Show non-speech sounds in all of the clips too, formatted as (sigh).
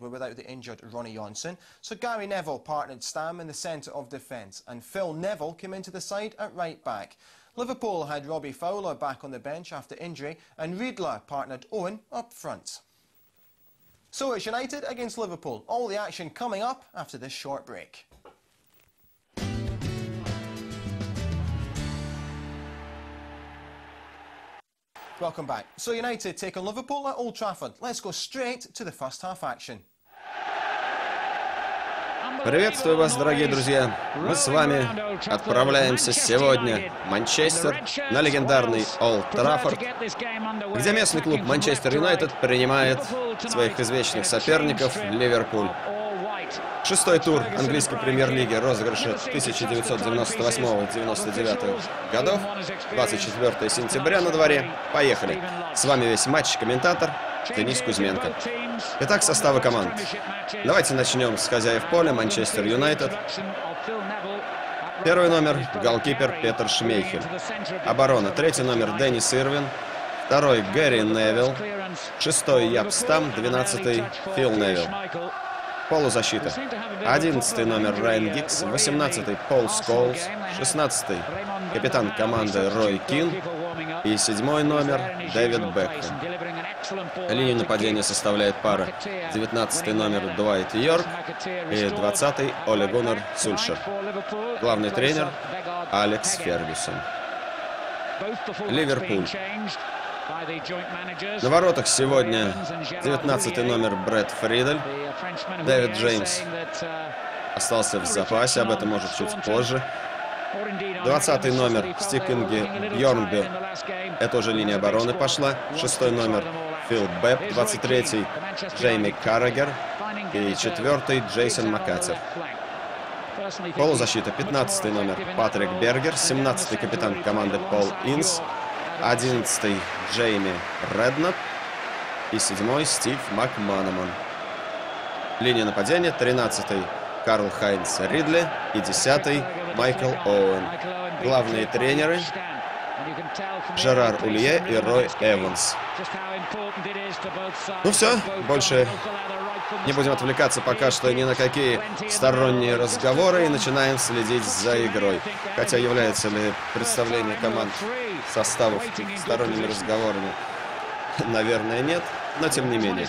Were without the injured Ronnie Johnson, so Gary Neville partnered Stam in the centre of defence, and Phil Neville came into the side at right back. Liverpool had Robbie Fowler back on the bench after injury, and Riedler partnered Owen up front. So it's United against Liverpool. All the action coming up after this short break. Welcome back. So United take on Liverpool at Old Trafford. Let's go straight to the first half action. Приветствую вас, дорогие друзья. Мы с вами отправляемся сегодня в Манчестер на легендарный Олд Траффорд, где местный клуб Манчестер Юнайтед принимает своих извечных соперников Ливерпуль. Шестой тур английской премьер-лиги розыгрыша 1998-99 годов. 24 сентября на дворе. Поехали. С вами весь матч комментатор Денис Кузьменко. Итак, составы команд. Давайте начнем с хозяев поля Манчестер Юнайтед. Первый номер – голкипер Петр Шмейхель. Оборона. Третий номер – Деннис Ирвин. Второй – Гэри Невилл. Шестой – Яп Стам. Двенадцатый – Фил Невилл. Полузащита. Одиннадцатый номер Райан Гикс, восемнадцатый Пол Сколс, шестнадцатый капитан команды Рой Кин и седьмой номер Дэвид Бекхэм. Линию нападения составляет пара девятнадцатый номер Дуайт Йорк и двадцатый Оле Гуннер Сульшер. Главный тренер Алекс Фергюсон. Ливерпуль. На воротах сегодня 19 номер Брэд Фридель. Дэвид Джеймс остался в запасе, об этом может чуть позже. 20 номер Стикинги Бьорнби. Это уже линия обороны пошла. Шестой номер Фил Бэб. 23-й Джейми Каррагер. И четвертый Джейсон Макатер. Полузащита 15 номер Патрик Бергер. 17-й капитан команды Пол Инс. 11 Джейми Реднап и 7 Стив Макманаман. Линия нападения 13 Карл Хайнс Ридли и 10 Майкл Оуэн. Главные тренеры Жерар Улье и Рой Эванс. Ну все, больше не будем отвлекаться пока что ни на какие сторонние разговоры и начинаем следить за игрой. Хотя является ли представление команд составов сторонними разговорами? Наверное, нет, но тем не менее.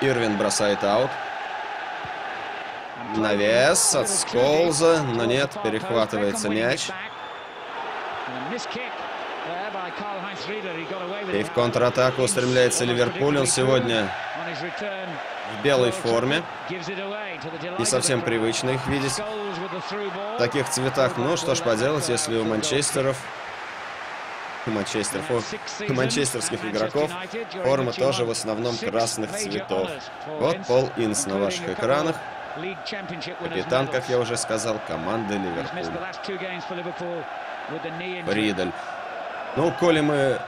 Ирвин бросает аут. Навес от Сколза, но нет, перехватывается мяч. И в контратаку устремляется Ливерпуль. Он сегодня в белой форме. И совсем привычно их видеть в таких цветах. Ну, что ж поделать, если у Манчестеров у Манчестеров, у манчестерских игроков форма тоже в основном красных цветов. Вот Пол Инс на ваших экранах. Капитан, как я уже сказал, команды Ливерпуль. Ридель. Ну, коли мы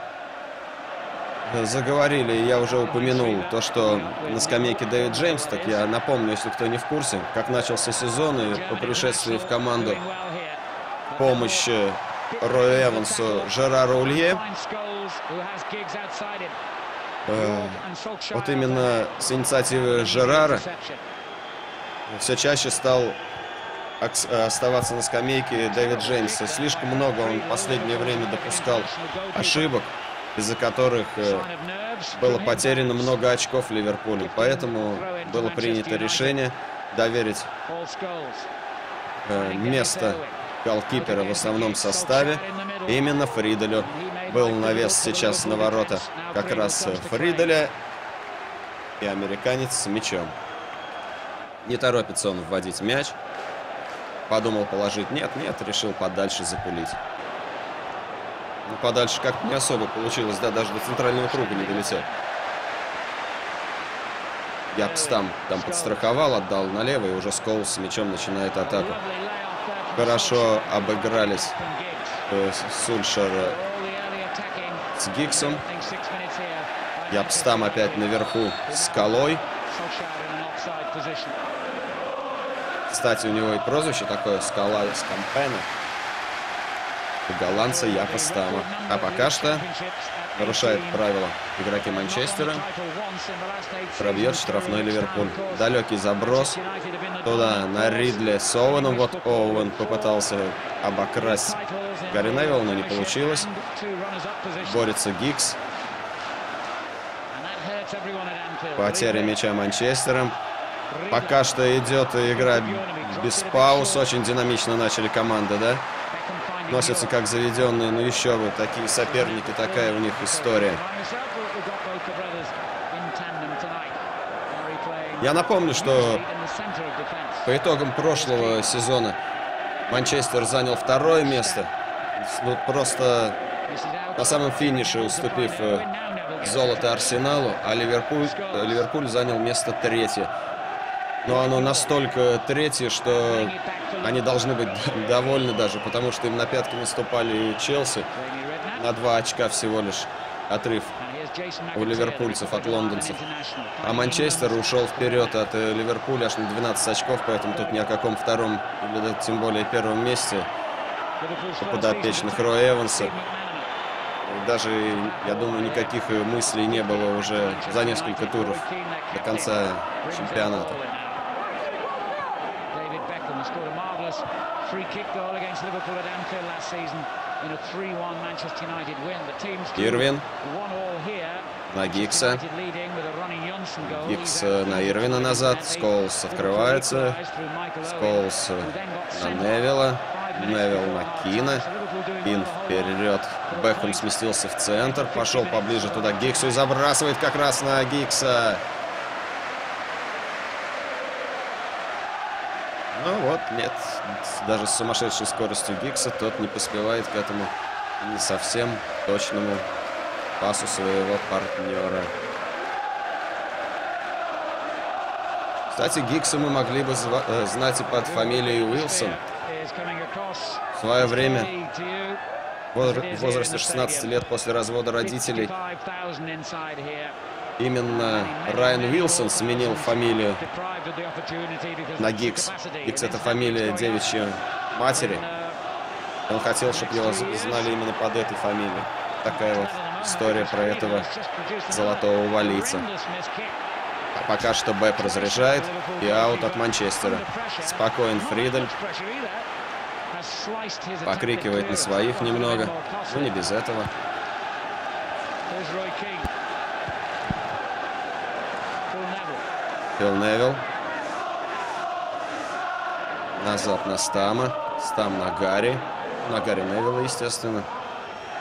заговорили, я уже упомянул то, что на скамейке Дэвид Джеймс, так я напомню, если кто не в курсе, как начался сезон и по пришествии в команду помощь Рою Эвансу Жерару Улье. Э, вот именно с инициативы Жерара все чаще стал оставаться на скамейке Дэвид Джеймс. Слишком много он в последнее время допускал ошибок, из-за которых э, было потеряно много очков Ливерпулю. Поэтому было принято решение доверить э, место голкипера в основном составе именно Фриделю. Был навес сейчас на ворота как раз Фриделя и американец с мячом. Не торопится он вводить мяч. Подумал положить. Нет, нет, решил подальше запулить. Ну, подальше как-то не особо получилось, да, даже до центрального круга не долетел. Япстам там подстраховал, отдал налево, и уже Скоул с мячом начинает атаку. Хорошо обыгрались э, Сульшер с Гиксом. Япстам опять наверху Скалой. Кстати, у него и прозвище такое Скала Скампена. У голландца Япа. А пока что нарушает правила игроки Манчестера. Пробьет штрафной Ливерпуль. Далекий заброс. Туда на Ридли с Оуэном. Вот Оуэн попытался обокрасть Гарри Невилл, но не получилось. Борется Гикс. Потеря мяча Манчестером. Пока что идет игра без пауз. Очень динамично начали команды, да? Носятся как заведенные, но еще бы, такие соперники, такая у них история. Я напомню, что по итогам прошлого сезона Манчестер занял второе место. Ну, просто на самом финише уступив э, золото Арсеналу, а Ливерпуль, э, Ливерпуль занял место третье. Но оно настолько третье, что они должны быть (laughs) довольны даже, потому что им на пятки наступали и Челси. На два очка всего лишь отрыв у ливерпульцев от лондонцев. А Манчестер ушел вперед от э, Ливерпуля аж на 12 очков, поэтому тут ни о каком втором, тем более первом месте подопечных Роя Эванса. Даже, я думаю, никаких мыслей не было уже за несколько туров до конца чемпионата. Ирвин на Гикса. Гикс на Ирвина назад. Сколс открывается. Сколс на Невилла. Невилл на Кина. Кин вперед. Бэкхэм сместился в центр. Пошел поближе туда к Гиксу и забрасывает как раз на Гикса. Ну вот, нет. Даже с сумасшедшей скоростью Гикса тот не поспевает к этому не совсем точному пасу своего партнера. Кстати, Гикса мы могли бы э, знать и под фамилией Уилсон. В свое время, в возрасте 16 лет после развода родителей, Именно Райан Уилсон сменил фамилию на Гикс. Гикс — это фамилия девичьей матери. Он хотел, чтобы его знали именно под этой фамилией. Такая вот история про этого золотого валийца. А пока что Бэбб разряжает и аут от Манчестера. Спокоен Фридель. Покрикивает на своих немного. Ну, не без этого. Фил Невилл. Назад на Стама. Стам на Гарри. На Гарри Невилла, естественно.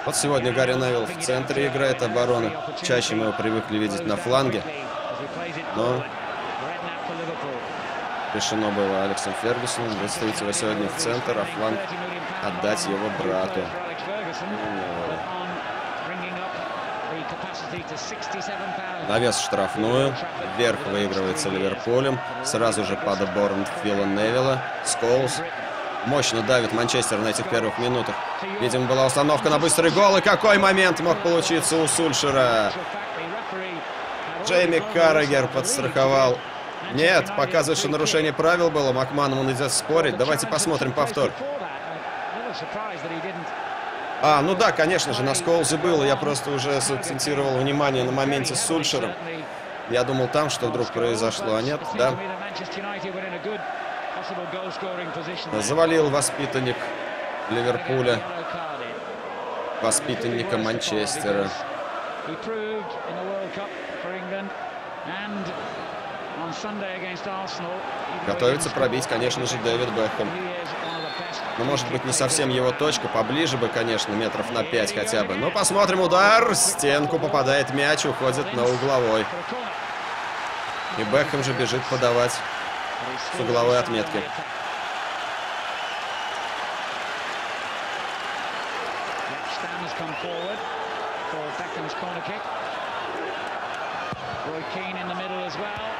Вот сегодня Гарри Невилл в центре играет обороны. Чаще мы его привыкли видеть на фланге. Но решено было Алексом Фергюсоном выставить его сегодня в центр, а фланг отдать его брату. Навес штрафную. Вверх выигрывается Ливерпулем. Сразу же под борн Фила Невилла. Сколс. Мощно давит Манчестер на этих первых минутах. Видимо, была установка на быстрый гол. И какой момент мог получиться у Сульшера? Джейми Каррагер подстраховал. Нет, показывает, что нарушение правил было. Макманом он идет спорить. Давайте посмотрим повтор. А, ну да, конечно же, на Сколзе было. Я просто уже сакцентировал внимание на моменте с Сульшером. Я думал там, что вдруг произошло, а нет, да. Завалил воспитанник Ливерпуля, воспитанника Манчестера. Готовится пробить, конечно же, Дэвид Бекхэм. Ну, может быть, не совсем его точка. Поближе бы, конечно, метров на 5 хотя бы. Но посмотрим. Удар. Стенку попадает мяч. Уходит на угловой. И Бекхэм же бежит подавать с угловой отметки.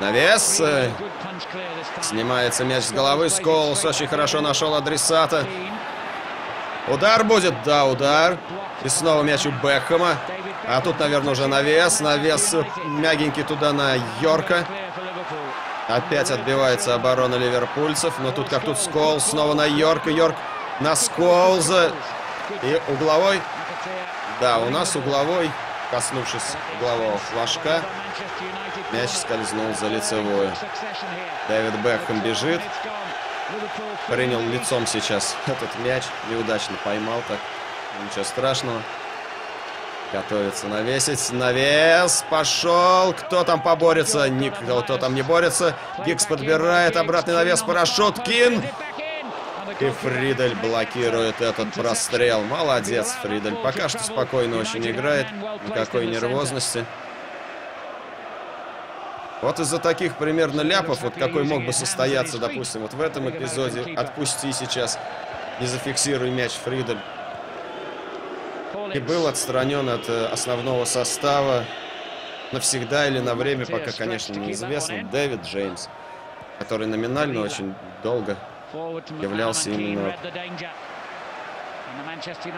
Навес. Снимается мяч с головы. Сколс очень хорошо нашел адресата. Удар будет? Да, удар. И снова мяч у Бекхэма. А тут, наверное, уже навес. Навес мягенький туда на Йорка. Опять отбивается оборона ливерпульцев. Но тут как тут Скол снова на Йорка. Йорк на Сколза. И угловой. Да, у нас угловой коснувшись углового флажка, мяч скользнул за лицевую. Дэвид Бекхэм бежит. Принял лицом сейчас (laughs) этот мяч. Неудачно поймал так. Ничего страшного. Готовится навесить. Навес. Пошел. Кто там поборется? Никто кто там не борется. Гикс подбирает. Обратный навес. Парашют. Кин. И Фридель блокирует этот прострел. Молодец, Фридель. Пока что спокойно очень играет. Никакой нервозности. Вот из-за таких примерно ляпов, вот какой мог бы состояться, допустим, вот в этом эпизоде, отпусти сейчас, не зафиксируй мяч Фридель. И был отстранен от э, основного состава навсегда или на время, пока, конечно, неизвестно, Дэвид Джеймс, который номинально очень долго являлся именно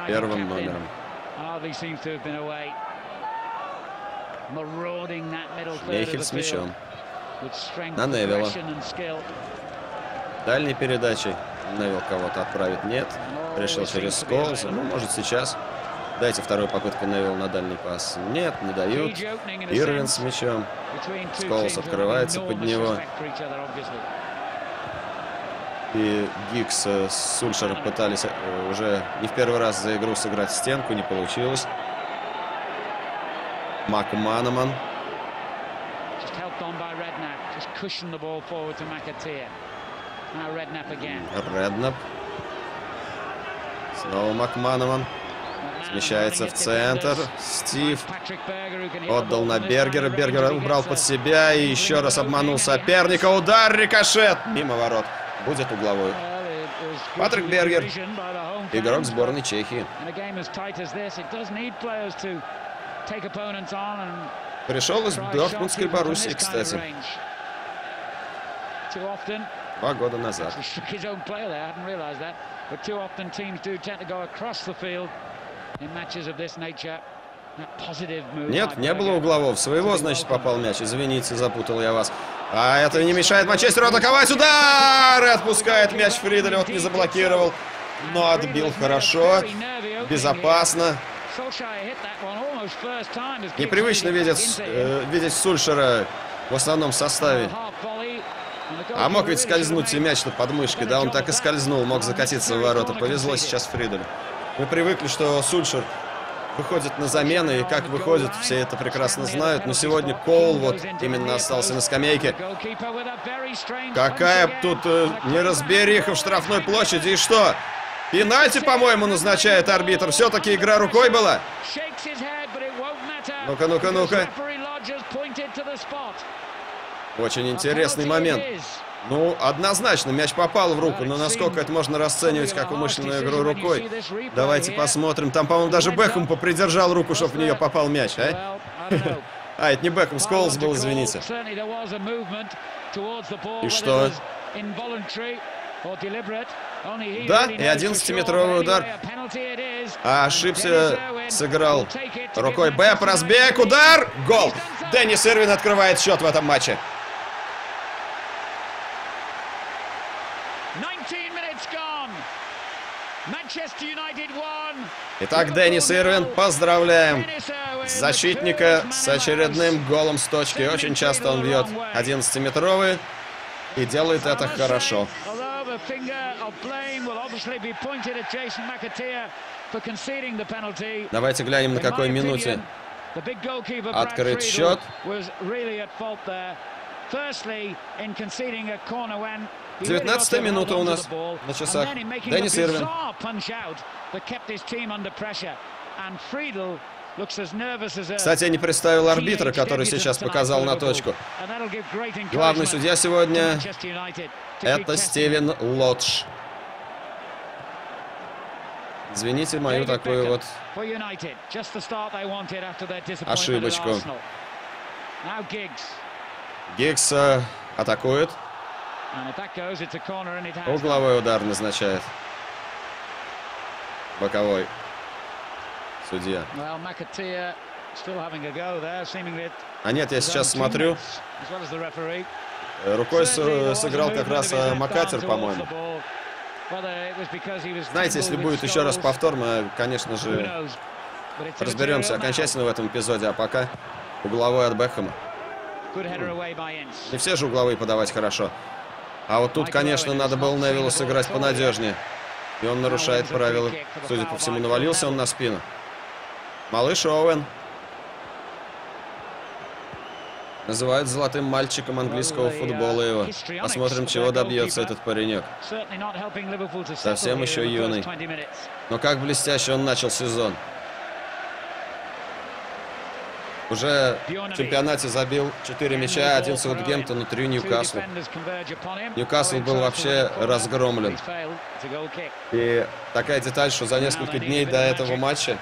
первым номером. Мейхель с мячом. На Невилла. Дальней передачей Невилл кого-то отправить нет. Решил через Сколза. Ну, может, сейчас. Дайте вторую попытку Невилл на дальний пас. Нет, не дают. Ирвин с мячом. Сколс открывается под него. И Гикс с Сульшером пытались э, уже не в первый раз за игру сыграть стенку, не получилось. Макманаман. Реднап. Снова Макманаман. Смещается в центр. Стив отдал на Бергера. Бергер убрал под себя и еще раз обманул соперника. Удар, рикошет. Мимо ворот. Будет угловой. Патрик Бергер. Игрок сборной Чехии. Пришел из Дортмундской Боруссии, кстати. Два года назад. Нет, не было угловов. Своего, значит, попал мяч. Извините, запутал я вас. А это не мешает Манчестеру атаковать. Удар! И отпускает мяч Фридель. Вот не заблокировал. Но отбил хорошо. Безопасно. Непривычно видеть, э, видеть Сульшера в основном составе. А мог ведь скользнуть и мяч-то под мышкой, да? Он так и скользнул, мог закатиться в ворота. Повезло сейчас Фриделю. Мы привыкли, что Сульшер выходит на замены, и как выходит, все это прекрасно знают. Но сегодня Коул вот именно остался на скамейке. Какая тут э, неразбериха в штрафной площади, и что? Пенальти, по-моему, назначает арбитр. Все-таки игра рукой была. Ну-ка, ну-ка, ну-ка. Очень интересный момент. Ну, однозначно, мяч попал в руку, но насколько это можно расценивать как умышленную игру рукой? Давайте посмотрим. Там, по-моему, даже Бэкхэм попридержал руку, чтобы в нее попал мяч, а? (laughs) А, это не Бэкхэм, Сколс был, извините. И что? Да, и 11-метровый удар. А ошибся, сыграл рукой Бэп, разбег, удар, гол. Деннис Ирвин открывает счет в этом матче. Итак, Деннис Ирвин, поздравляем защитника с очередным голом с точки. Очень часто он бьет 11-метровые и делает это хорошо. Давайте глянем, на какой минуте открыт счет. 19 минута у нас на часах. Деннис Ирвин. Кстати, я не представил арбитра, который сейчас показал на точку. Главный судья сегодня — это Стивен Лодж. Извините мою такую вот ошибочку. Э, атакует. Угловой удар назначает. Боковой. Судья. А нет, я сейчас смотрю. Рукой сыграл как раз э, Макатер, по-моему. Знаете, если будет еще раз повтор, мы, конечно же, разберемся окончательно в этом эпизоде, а пока угловой от Бекхэма. Не все же угловые подавать хорошо. А вот тут, конечно, надо было Невиллу сыграть понадежнее. И он нарушает правила. Судя по всему, навалился он на спину. Малыш Оуэн. Называют золотым мальчиком английского футбола его. Посмотрим, чего добьется этот паренек. Совсем еще юный. Но как блестяще он начал сезон. Уже в чемпионате забил 4 мяча, один Саутгемптону, 3 Ньюкаслу. Ньюкасл был вообще разгромлен. И такая деталь, что за несколько дней до этого матча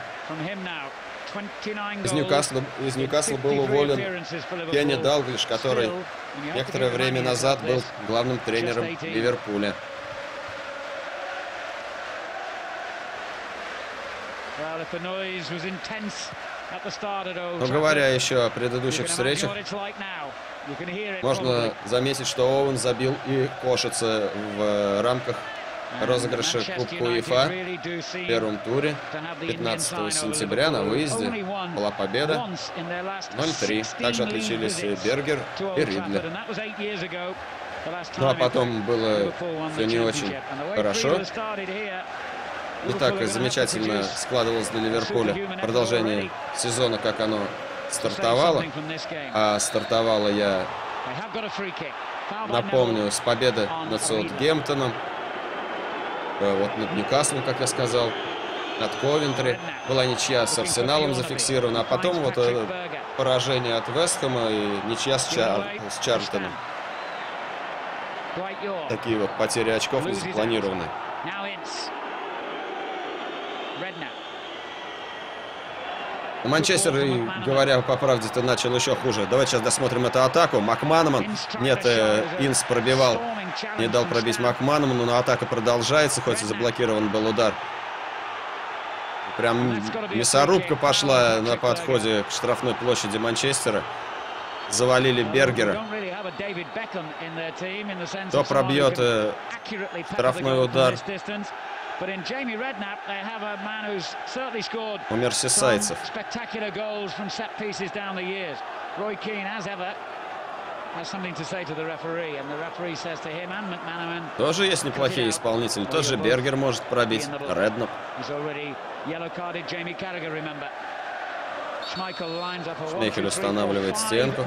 из Ньюкасла, из Ньюкасла был уволен Кенни Далглиш, который некоторое время назад был главным тренером Ливерпуля. Но говоря еще о предыдущих встречах, можно заметить, что Оуэн забил и кошица в рамках розыгрыша Кубка УЕФА в первом туре 15 сентября на выезде была победа. 0-3. Также отличились Бергер и Ридли. Ну а потом было все не очень хорошо не так замечательно складывалось для Ливерпуля продолжение сезона, как оно стартовало. А стартовало я, напомню, с победы над Саутгемптоном, э, вот над Ньюкаслом, как я сказал, над Ковентри. Была ничья с Арсеналом зафиксирована, а потом вот э, поражение от Вестхэма и ничья с, Чар с Чарльтоном. Такие вот потери очков не запланированы. Манчестер, говоря по правде, то начал еще хуже. Давайте сейчас досмотрим эту атаку. Макманаман. Нет, э, Инс пробивал. Не дал пробить Макманаману, но атака продолжается, хоть и заблокирован был удар. Прям мясорубка пошла на подходе к штрафной площади Манчестера. Завалили Бергера. Кто пробьет э, штрафной удар? У мерсисайцев. Тоже есть неплохие исполнители. Тоже Бергер может пробить. Реднап. Шмейхель устанавливает стенку.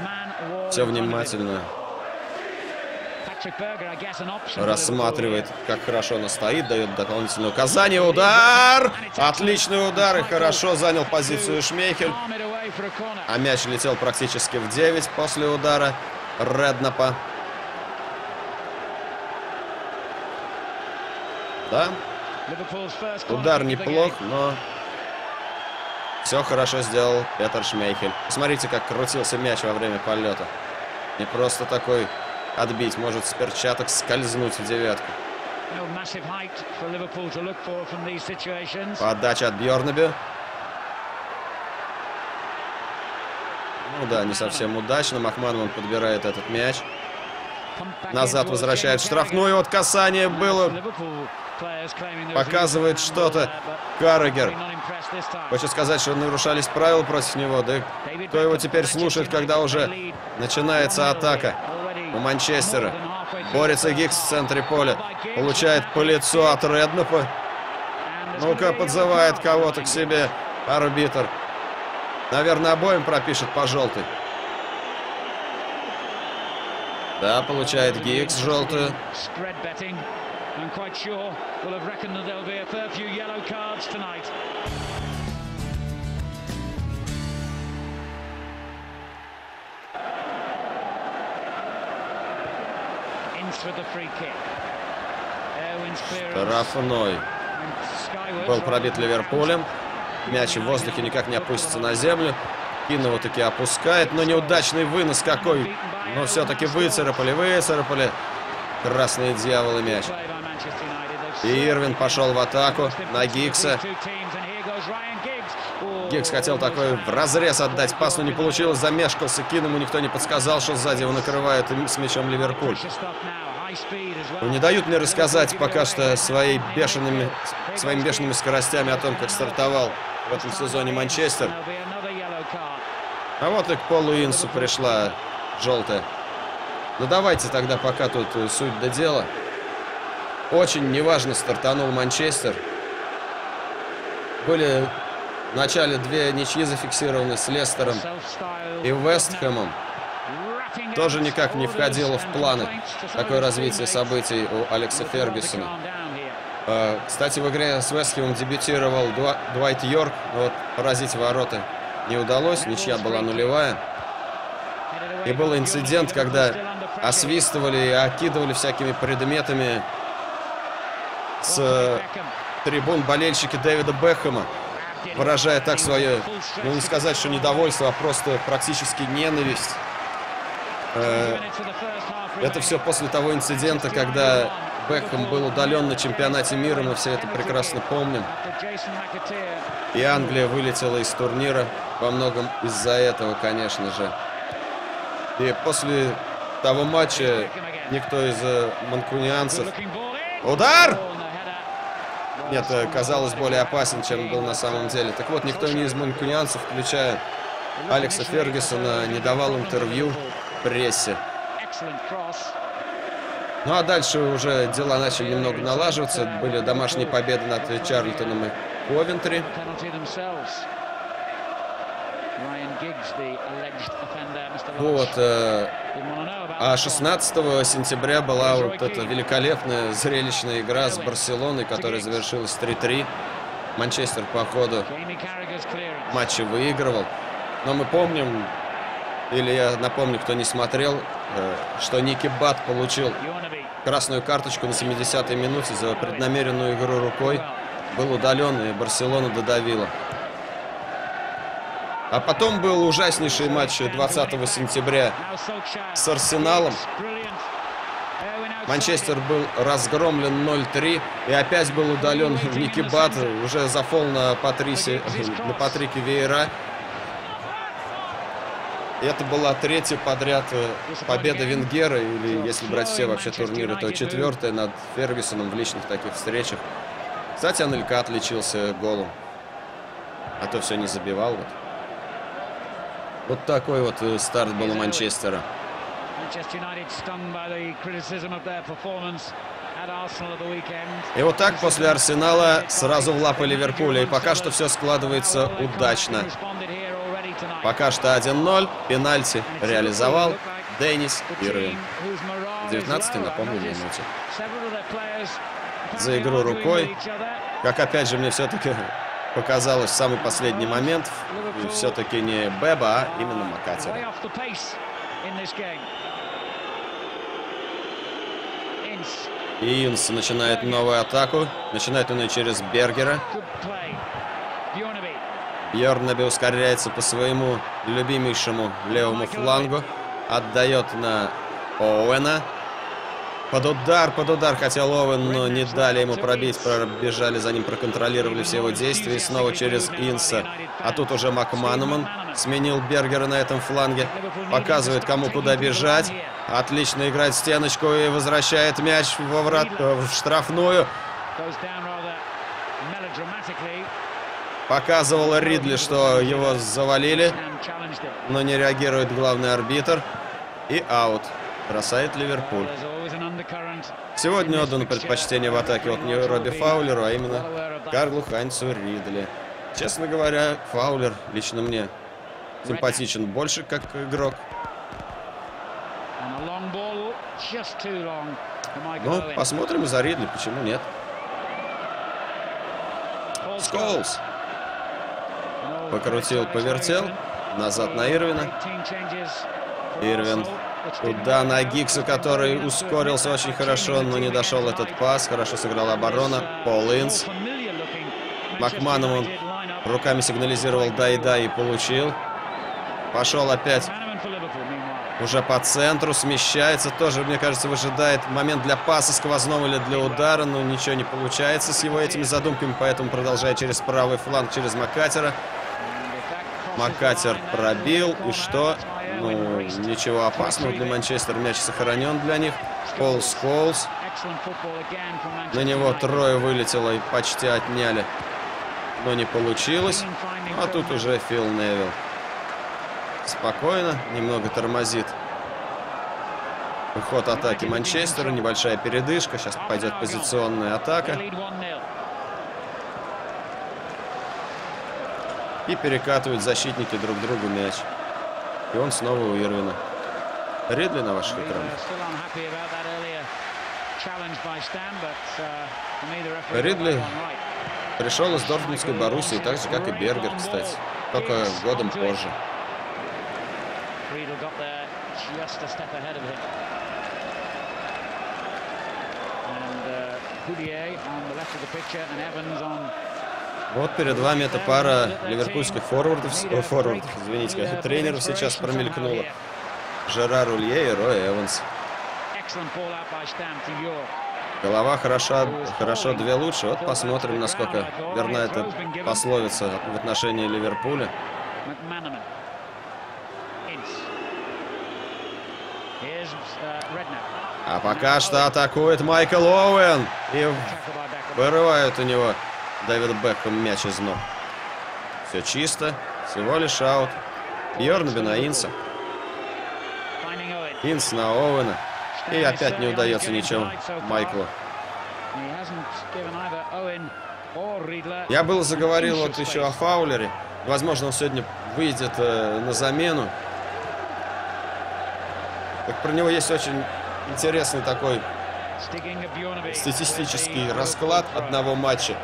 Все внимательно Рассматривает, как хорошо она стоит, дает дополнительное указание. Удар! Отличный удар и хорошо занял позицию Шмейхель. А мяч летел практически в 9 после удара Реднапа. Да, удар неплох, но все хорошо сделал Петр Шмейхель. Смотрите, как крутился мяч во время полета. Не просто такой отбить, может с перчаток скользнуть в девятку. Подача от Бьорнаби. Ну да, не совсем удачно. Махманман подбирает этот мяч. Назад возвращает штрафную. Вот касание было. Показывает что-то. Каррегер. Хочет сказать, что нарушались правила против него. Да кто его теперь слушает, когда уже начинается атака? У Манчестера. Борется Гикс в центре поля. Получает по лицу от Реднапа. Ну-ка, подзывает кого-то к себе арбитр. Наверное, обоим пропишет по желтой. Да, получает Гикс желтую. Штрафной. Был пробит Ливерпулем. Мяч в воздухе никак не опустится на землю. Кинова таки опускает, но неудачный вынос какой. Но все-таки выцарапали, выцарапали. Красные дьяволы мяч. И Ирвин пошел в атаку на Гикса. Гикс хотел такой в разрез отдать пас, но не получилось, замешкался. Кин ему никто не подсказал, что сзади его накрывает с мячом Ливерпуль. Не дают мне рассказать пока что своей бешеными, своими бешеными скоростями о том, как стартовал в этом сезоне Манчестер. А вот и к Полу Инсу пришла желтая. Ну давайте тогда пока тут э, суть до дела. Очень неважно стартанул Манчестер. Были в начале две ничьи зафиксированы с Лестером и Вестхэмом. Тоже никак не входило в планы такое развитие событий у Алекса Фергюсона. А, кстати, в игре с Вестхэмом дебютировал Дуайт Йорк, но вот поразить ворота не удалось, ничья была нулевая. И был инцидент, когда освистывали и окидывали всякими предметами с э, трибун болельщики Дэвида Бекхэма, выражая так свое, ну не сказать, что недовольство, а просто практически ненависть. Э, это все после того инцидента, когда Бекхэм был удален на чемпионате мира, мы все это прекрасно помним. И Англия вылетела из турнира во многом из-за этого, конечно же. И после того матча никто из э, манкунианцев... Удар! Нет, э, казалось более опасен, чем был на самом деле. Так вот, никто не из манкунианцев, включая Алекса Фергюсона, не давал интервью прессе. Ну а дальше уже дела начали немного налаживаться. Были домашние победы над Чарльтоном и Ковентри. Вот. Э, а 16 сентября была вот эта великолепная зрелищная игра с Барселоной, которая завершилась 3-3. Манчестер по ходу матча выигрывал. Но мы помним, или я напомню, кто не смотрел, э, что Ники Бат получил красную карточку на 70-й минуте за преднамеренную игру рукой. Был удален, и Барселона додавила. А потом был ужаснейший матч 20 сентября с Арсеналом. Манчестер был разгромлен 0-3 и опять был удален Ники Бат уже за фол на, Патрисе, на Патрике Вейера. Это была третья подряд э, победа Венгера, или если брать все вообще турниры, то четвертая над Фергюсоном в личных таких встречах. Кстати, Анелька отличился голом. А то все не забивал. Вот. Вот такой вот э, старт был у Манчестера. И вот так после Арсенала сразу в лапы Ливерпуля. И пока что все складывается удачно. Пока что 1-0. Пенальти реализовал Деннис Ирвин. 19-й, напомню, минуте. За игру рукой. Как опять же мне все-таки (laughs) показалось в самый последний момент, все-таки не Беба, а именно Макатера. И Инс начинает новую атаку. Начинает он ее через Бергера. Бьернаби ускоряется по своему любимейшему левому флангу. Отдает на Оуэна. Под удар, под удар хотел Оуэн, но не дали ему пробить. Пробежали за ним, проконтролировали все его действия. И снова через Инса. А тут уже Макманаман сменил Бергера на этом фланге. Показывает, кому куда бежать. Отлично играет стеночку и возвращает мяч во врат, э, в штрафную. Показывал Ридли, что его завалили, но не реагирует главный арбитр. И аут. Бросает Ливерпуль. Сегодня отдано предпочтение в атаке от не Робби Фаулеру, а именно Карлу Хайнцу Ридли. Честно говоря, Фаулер лично мне симпатичен больше как игрок. Ну, посмотрим за Ридли, почему нет. Сколс. Покрутил, повертел. Назад на Ирвина. Ирвин Туда на Гикса, который ускорился очень хорошо, но не дошел этот пас. Хорошо сыграла оборона. Пол Инс. Он руками сигнализировал да и да и получил. Пошел опять уже по центру, смещается. Тоже, мне кажется, выжидает момент для паса сквозного или для удара, но ничего не получается с его этими задумками, поэтому продолжает через правый фланг, через Макатера. Макатер пробил, и что? Ну, ничего опасного для Манчестера. Мяч сохранен для них. Пол Сколс. На него трое вылетело и почти отняли. но не получилось. А тут уже Фил Невилл. Спокойно, немного тормозит. Уход атаки Манчестера, небольшая передышка. Сейчас пойдет позиционная атака. И перекатывают защитники друг другу мяч. И он снова у Ирвина. Ридли на ваших экранах. Ридли пришел из Дортмундской Боруссии, так же, как и Бергер, кстати. Только годом позже. Вот перед вами эта пара ливерпульских форвардов, о, форвардов извините, тренеров сейчас промелькнула. Жерар Улье и Рой Эванс. Голова хороша, хорошо, две лучше. Вот посмотрим, насколько верна эта пословица в отношении Ливерпуля. А пока что атакует Майкл Оуэн. И вырывает у него Дэвид Бекхэм мяч из ног. Все чисто. Всего лишь аут. Бьернби на Инса. Инс на Оуэна. И опять не удается ничем Майклу. Я был заговорил вот еще о Фаулере. Возможно, он сегодня выйдет э, на замену. Так про него есть очень интересный такой статистический расклад одного матча.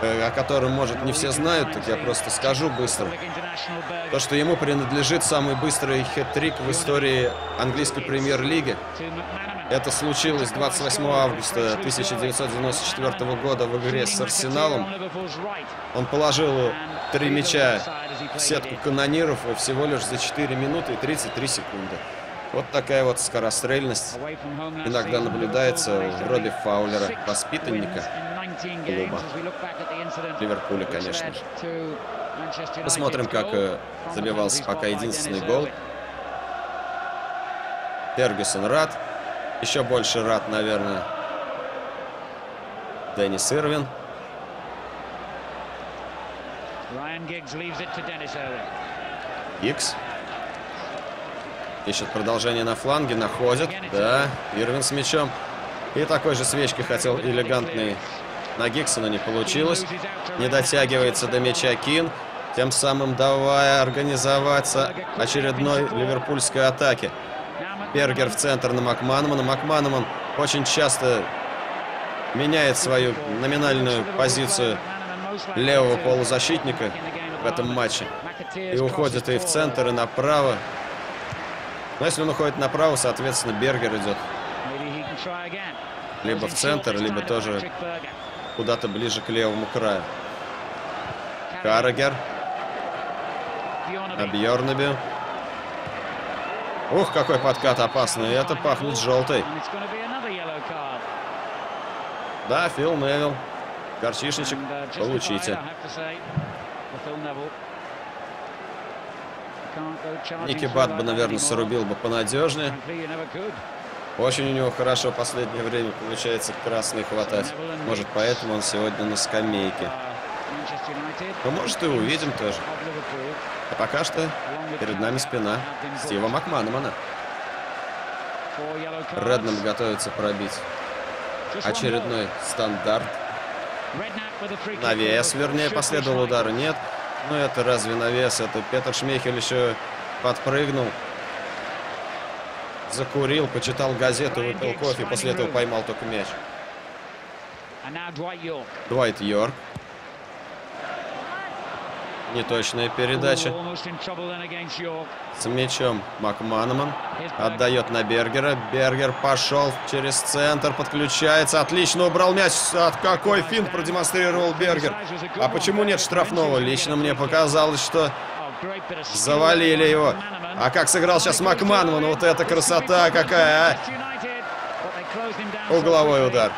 Э, о котором, может, не все знают, так я просто скажу быстро. То, что ему принадлежит самый быстрый хет-трик в истории английской премьер-лиги. Это случилось 28 августа 1994 года в игре с Арсеналом. Он положил три мяча в сетку канониров всего лишь за 4 минуты и 33 секунды. Вот такая вот скорострельность иногда наблюдается в роли фаулера, воспитанника клуба. Ливерпуля, конечно же. Посмотрим, как э, забивался пока единственный гол. Фергюсон рад. Еще больше рад, наверное, Деннис Ирвин. Гиггс. Ищет продолжение на фланге, находит. Да, Ирвин с мячом. И такой же свечкой хотел элегантный на Гиксона не получилось. Не дотягивается до мяча Кин, тем самым давая организоваться очередной ливерпульской атаке. Бергер в центр на Макманамана. Макманаман очень часто меняет свою номинальную позицию левого полузащитника в этом матче. И уходит и в центр, и направо. Но если он уходит направо, соответственно, Бергер идет либо в центр, либо тоже куда-то ближе к левому краю. Карагер. Абьернеби. Ух, какой подкат опасный. Это пахнет желтой. Да, Фил Невилл. Горчишничек. Получите. Ники Бат бы, наверное, срубил бы понадежнее. Очень у него хорошо в последнее время получается красный хватать. Может, поэтому он сегодня на скамейке. Но может и увидим тоже. А пока что перед нами спина Стива Макманамана. Реднам готовится пробить очередной стандарт. Навес, вернее, последовал удар. Нет. Но это разве навес? Это Петр Шмейхель еще подпрыгнул закурил, почитал газету, выпил кофе, после этого поймал только мяч. Дуайт Йорк. Неточная передача. С мячом Макманаман. Отдает на Бергера. Бергер пошел через центр, подключается. Отлично убрал мяч. От какой финт продемонстрировал Бергер. А почему нет штрафного? Лично мне показалось, что завалили его. А как сыграл сейчас Макманман, вот эта красота какая, а! Угловой удар.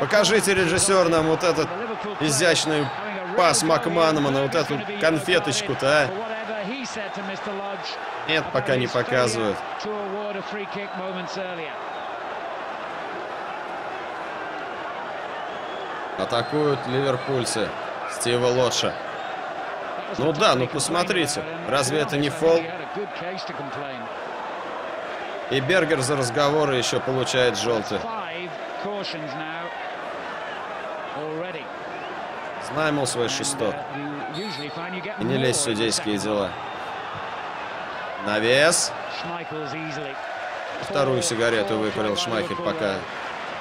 Покажите, режиссер, нам вот этот изящный пас Макманмана, вот эту конфеточку-то, а! Нет, пока не показывают. Атакуют ливерпульцы. Стива Лотша. Ну да, ну посмотрите, разве это не фол? И Бергер за разговоры еще получает желтый. Знай, мол, свой шесток. И не лезь в судейские дела. Навес. Вторую сигарету выпалил Шмайхель, пока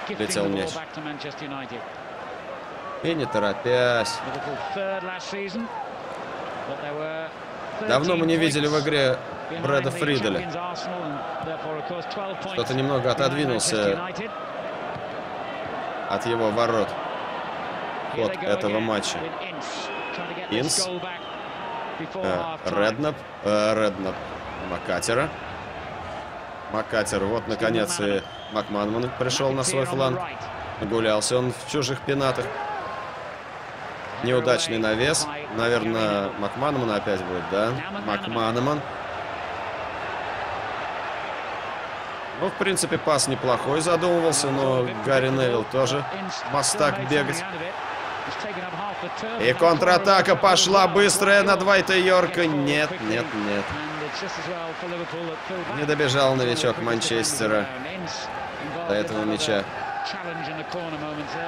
летел мяч. И не торопясь. Давно мы не видели в игре Брэда Фриделя. Что-то немного отодвинулся от его ворот. Ход этого матча. Инс. Э, Реднап. Э, Реднап. Макатера. Макатер. Вот, наконец, и Макманман пришел на свой фланг. Гулялся он в чужих пенатах. Неудачный навес. Наверное, Макманман опять будет, да? Макманман. Ну, в принципе, пас неплохой задумывался, но Гарри Невилл тоже мастак бегать. И контратака пошла быстрая на Двайта Йорка. Нет, нет, нет. Не добежал новичок Манчестера до этого мяча.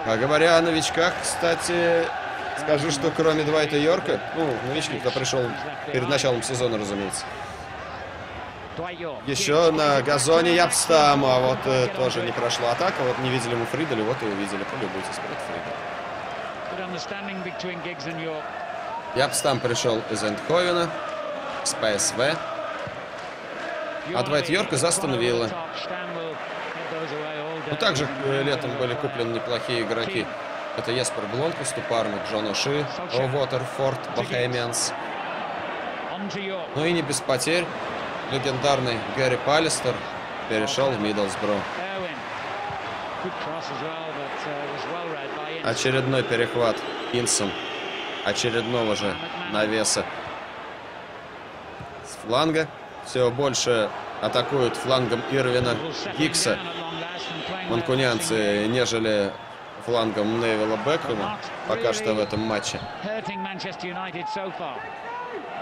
А говоря о новичках, кстати, скажу, что кроме Двайта Йорка, ну, новички, кто пришел перед началом сезона, разумеется, еще на газоне Япстам, а вот э, тоже не прошла атака. Вот не видели мы Фриделя, вот и увидели. Полюбуйтесь, перед Фридель. Япстам пришел из Эндховена, с ПСВ. А Двайт Йорк из Астон Вилла. Ну, также э, летом были куплены неплохие игроки. Это Еспер Блонк, Ступармик, Джон Оши, Уотерфорд, Бохемианс. Ну и не без потерь легендарный Гэри Палистер перешел в Миддлсбро. Очередной перехват Инсом. Очередного же навеса с фланга. Все больше атакуют флангом Ирвина Гикса. Манкунянцы, нежели флангом Невилла Бекхэма пока что в этом матче.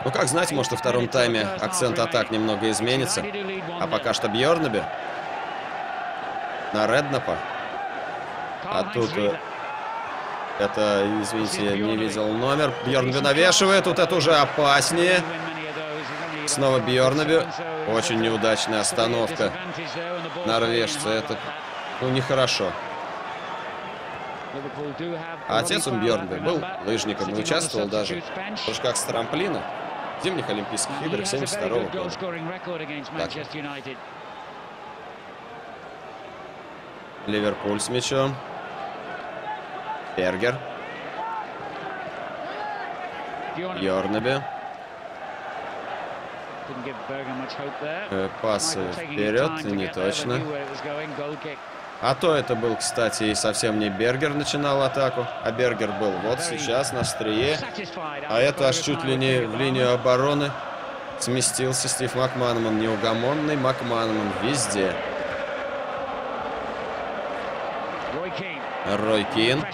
Ну, как знать, может, во втором тайме акцент атак немного изменится. А пока что Бьернеби на Реднапа. А тут... Э, это, извините, не видел номер. Бьернеби навешивает. Тут это уже опаснее. Снова Бьернеби. Очень неудачная остановка норвежца. Это, ну, нехорошо. А отец Бьернби был лыжником и участвовал даже в прыжках с трамплина зимних Олимпийских играх 72 -го года. Так. Ливерпуль с мячом. Бергер. Йорнеби. Э, пасы вперед, не точно. А то это был, кстати, и совсем не Бергер начинал атаку, а Бергер был вот сейчас на острие. А это аж чуть ли не в линию обороны сместился Стив Макманман. Неугомонный Макманман везде. Рой Кин.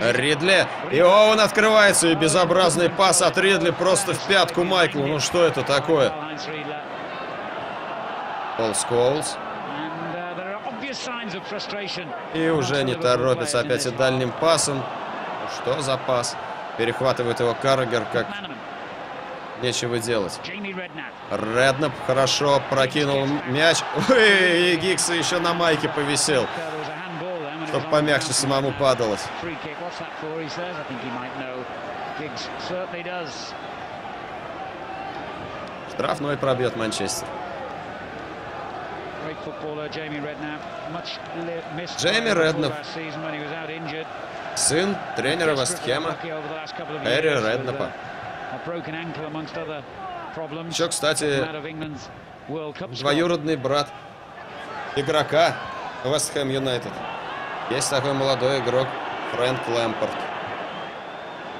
Ридли. И Оуэн открывается. И безобразный пас от Ридли просто в пятку Майклу. Ну что это такое? Пол Скоулс. И уже не торопится опять и дальним пасом. Что за пас? Перехватывает его Каррагер, как нечего делать. Реднап хорошо прокинул мяч. Ой, и Гикса еще на майке повисел. Чтоб помягче самому падалось. Штрафной пробьет Манчестер. Джейми Реднап, сын тренера Вестхема, Эри Реднапа. Еще, кстати, двоюродный брат игрока Вестхэм Юнайтед. Есть такой молодой игрок Фрэнк Лэмпорт.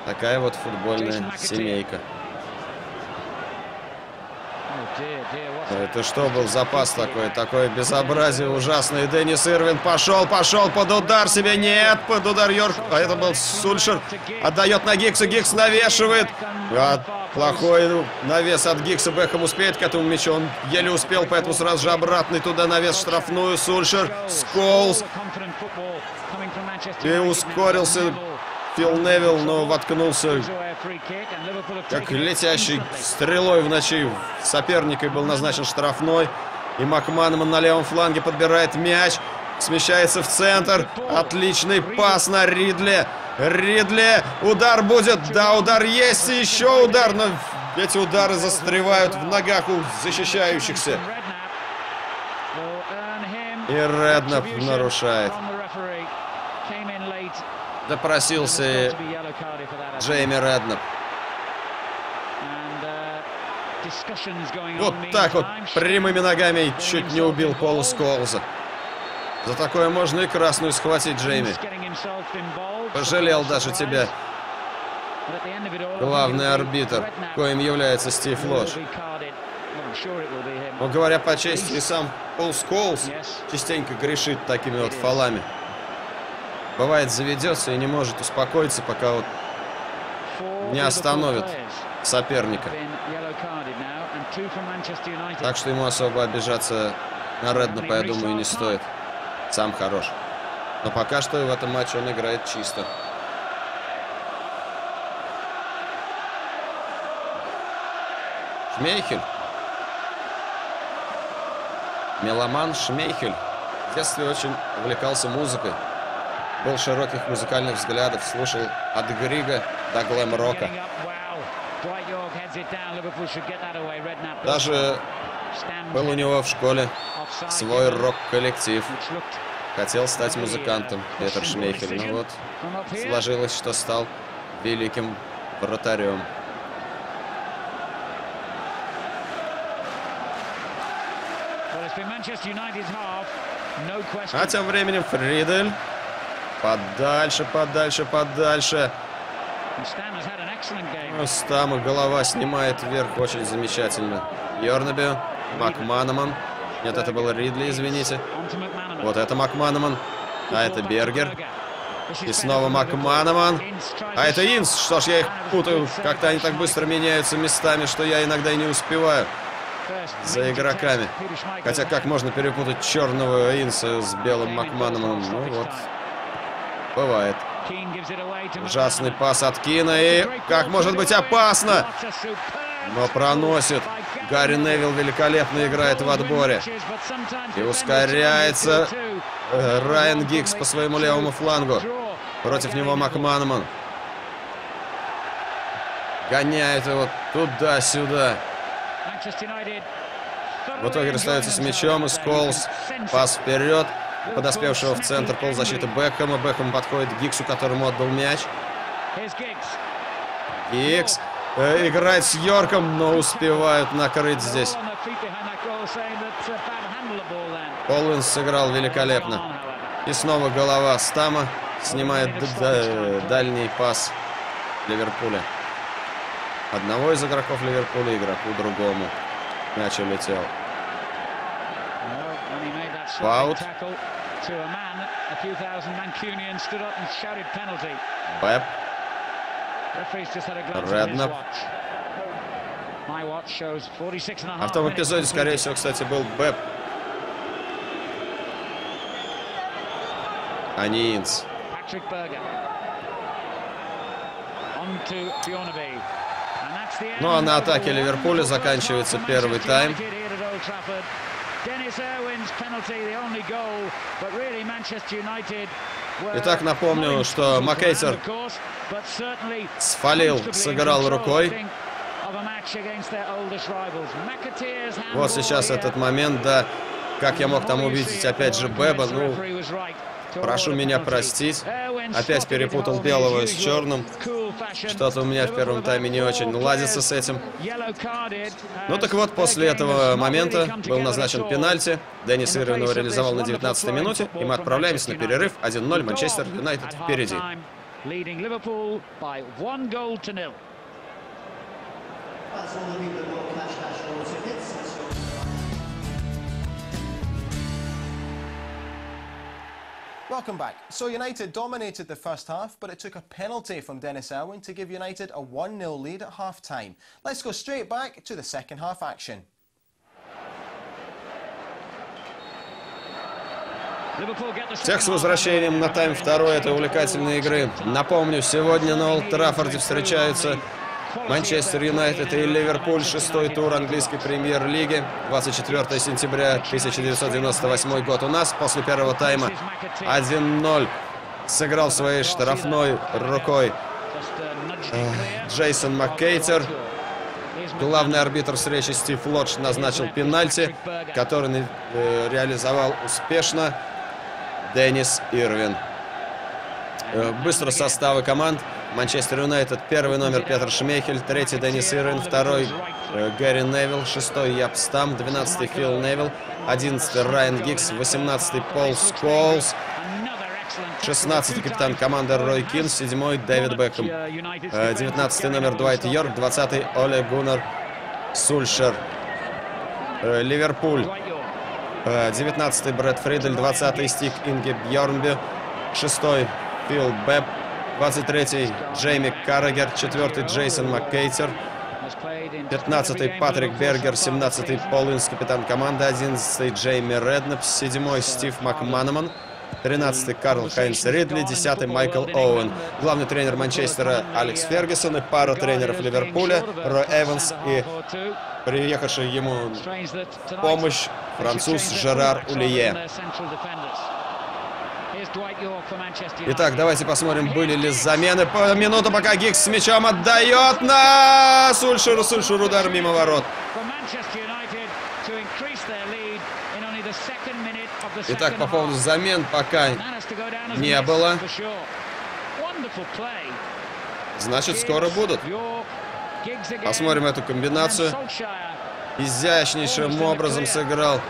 Такая вот футбольная семейка. Это что был запас такой? Такое безобразие ужасное. Деннис Ирвин пошел, пошел под удар себе. Нет, под удар Йорк. А это был Сульшер. Отдает на Гикса. Гикс навешивает. А, плохой навес от Гикса. Бэхэм успеет к этому мячу. Он еле успел, поэтому сразу же обратный туда навес штрафную. Сульшер. Сколс. И ускорился Фил Невилл, но воткнулся как летящий стрелой в ночи. Соперникой был назначен штрафной. И Макманман на левом фланге подбирает мяч. Смещается в центр. Отличный пас на Ридли. Ридли. Удар будет. Да, удар есть. И еще удар. Но эти удары застревают в ногах у защищающихся. И Реднап нарушает. Допросился Джейми Реднап. Вот так вот, прямыми ногами чуть не убил Пола Сколза. За такое можно и красную схватить, Джейми. Пожалел даже тебя. Главный арбитр, коим является Стив Лош. Но говоря по чести, и сам Пол Сколз частенько грешит такими вот фалами. Бывает, заведется и не может успокоиться, пока вот не остановит соперника. Так что ему особо обижаться на Реднапа, я думаю, не стоит. Сам хорош. Но пока что в этом матче он играет чисто. Шмейхель. Меломан Шмейхель. В детстве очень увлекался музыкой. Был широких музыкальных взглядов, слушал от Грига до глэм-рока. Даже был у него в школе свой рок-коллектив. Хотел стать музыкантом, Петр Шмейхель. Но вот сложилось, что стал великим вратарем. А тем временем Фридель подальше, подальше, подальше. Стама голова снимает вверх очень замечательно. Йорнаби, Макманаман. Нет, это был Ридли, извините. Вот это Макманаман. А это Бергер. И снова Макманаман. А это Инс. Что ж, я их путаю. Как-то они так быстро меняются местами, что я иногда и не успеваю за игроками. Хотя как можно перепутать черного Инса с белым Макманаманом? Ну вот, бывает. Ужасный пас от Кина. И как может быть опасно? Но проносит. Гарри Невилл великолепно играет в отборе. И ускоряется э, Райан Гикс по своему левому флангу. Против него Макманман. Гоняет его туда-сюда. В итоге расстается с мячом и Сколс. Пас вперед подоспевшего в центр полузащиты Бекхэма. Бекхэм подходит к Гиксу, которому отдал мяч. Гикс э, играет с Йорком, но успевают накрыть здесь. Коллинс сыграл великолепно. И снова голова Стама снимает дальний пас Ливерпуля. Одного из игроков Ливерпуля, игроку другому. Мяч улетел. Аут. Бэбб. Реднапп. А в том эпизоде, скорее всего, кстати, был Бэп. А не Инс. Ну а на атаке Ливерпуля заканчивается первый тайм. Итак, напомню, что Маккейтер свалил, сыграл рукой. Вот сейчас этот момент, да, как я мог там увидеть, опять же, Беба, ну, прошу меня простить. Опять перепутал белого с черным. Что-то у меня в первом тайме не очень ладится с этим. Ну так вот, после этого момента был назначен пенальти. Деннис Ирвин его реализовал на 19-й минуте. И мы отправляемся на перерыв. 1-0, Манчестер Юнайтед впереди. That's all the people that will Welcome back. So United dominated the first half, but it took a penalty from Dennis Irwin to give United a 1-0 lead at half-time. Let's go straight back to the second half action. Всех с возвращением на тайм второй этой увлекательной игры. Напомню, сегодня на Олд Траффорде встречаются Манчестер Юнайтед и Ливерпуль, шестой тур английской премьер-лиги, 24 сентября 1998 год. У нас после первого тайма 1-0 сыграл своей штрафной рукой Джейсон Маккейтер. Главный арбитр встречи Стив Лодж назначил пенальти, который э, реализовал успешно Деннис Ирвин. Э, быстро составы команд. Манчестер Юнайтед первый номер Петр Шмейхель, третий Деннис Ирвин, второй э, Гэри Невилл, шестой Яп Стам, двенадцатый Фил Невилл, одиннадцатый Райан Гиггз, восемнадцатый Пол Сколс, шестнадцатый капитан команды Рой Кин, седьмой Дэвид Бекхэм, э, девятнадцатый номер Дуайт Йорк, двадцатый Оле Гуннер Сульшер, Ливерпуль, девятнадцатый Брэд Фридель, двадцатый Стиг Инге Бьорнбю, шестой Фил Беб, 23-й Джейми Каррагер, 4-й Джейсон Маккейтер, 15-й Патрик Бергер, 17-й Пол Инс, капитан команды, 11-й Джейми Реднеп, 7-й Стив Макманаман, 13-й Карл Хайнс Ридли, 10-й Майкл Оуэн. Главный тренер Манчестера Алекс Фергюсон и пара тренеров Ливерпуля Рой Эванс и приехавший ему помощь француз Жерар Улие. Итак, давайте посмотрим, были ли замены. По минуту, пока Гикс с мячом отдает на Сульшеру. Сульшер удар мимо ворот. Итак, по поводу замен пока не было. Значит, скоро будут. Посмотрим эту комбинацию. Изящнейшим образом сыграл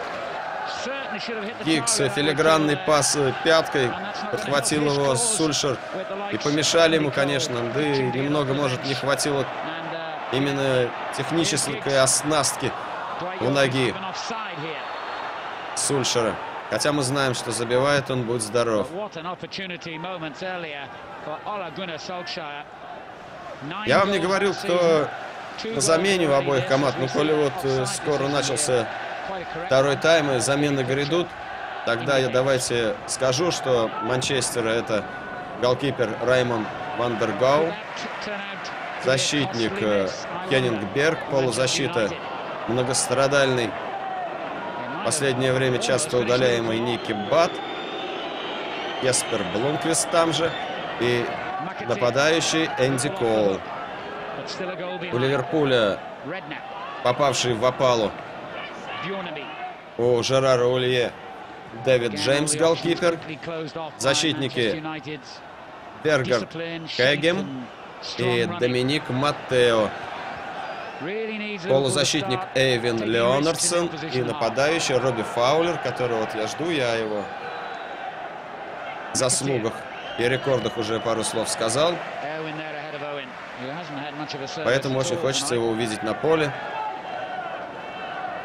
Гикс, филигранный пас пяткой, подхватил его Сульшер и помешали ему, конечно, да и немного, может, не хватило именно технической оснастки у ноги Сульшера. Хотя мы знаем, что забивает он, будь здоров. Я вам не говорил, кто на обоих команд. Ну, коли вот э, скоро начался второй тайм и замены грядут, тогда я давайте скажу, что Манчестер это голкипер Раймон Вандергау, защитник э, Кеннинг Берг, полузащита многострадальный, последнее время часто удаляемый Ники Бат, Еспер Блумквист там же и нападающий Энди Коул. У Ливерпуля попавший в опалу у Жерара Улье Дэвид Джеймс, голкипер. Защитники. Бергер Хэгем и Доминик Маттео. Полузащитник Эйвин Леонардсон и нападающий Робби Фаулер, которого вот я жду, я его заслугах и рекордах уже пару слов сказал. Поэтому очень хочется его увидеть на поле.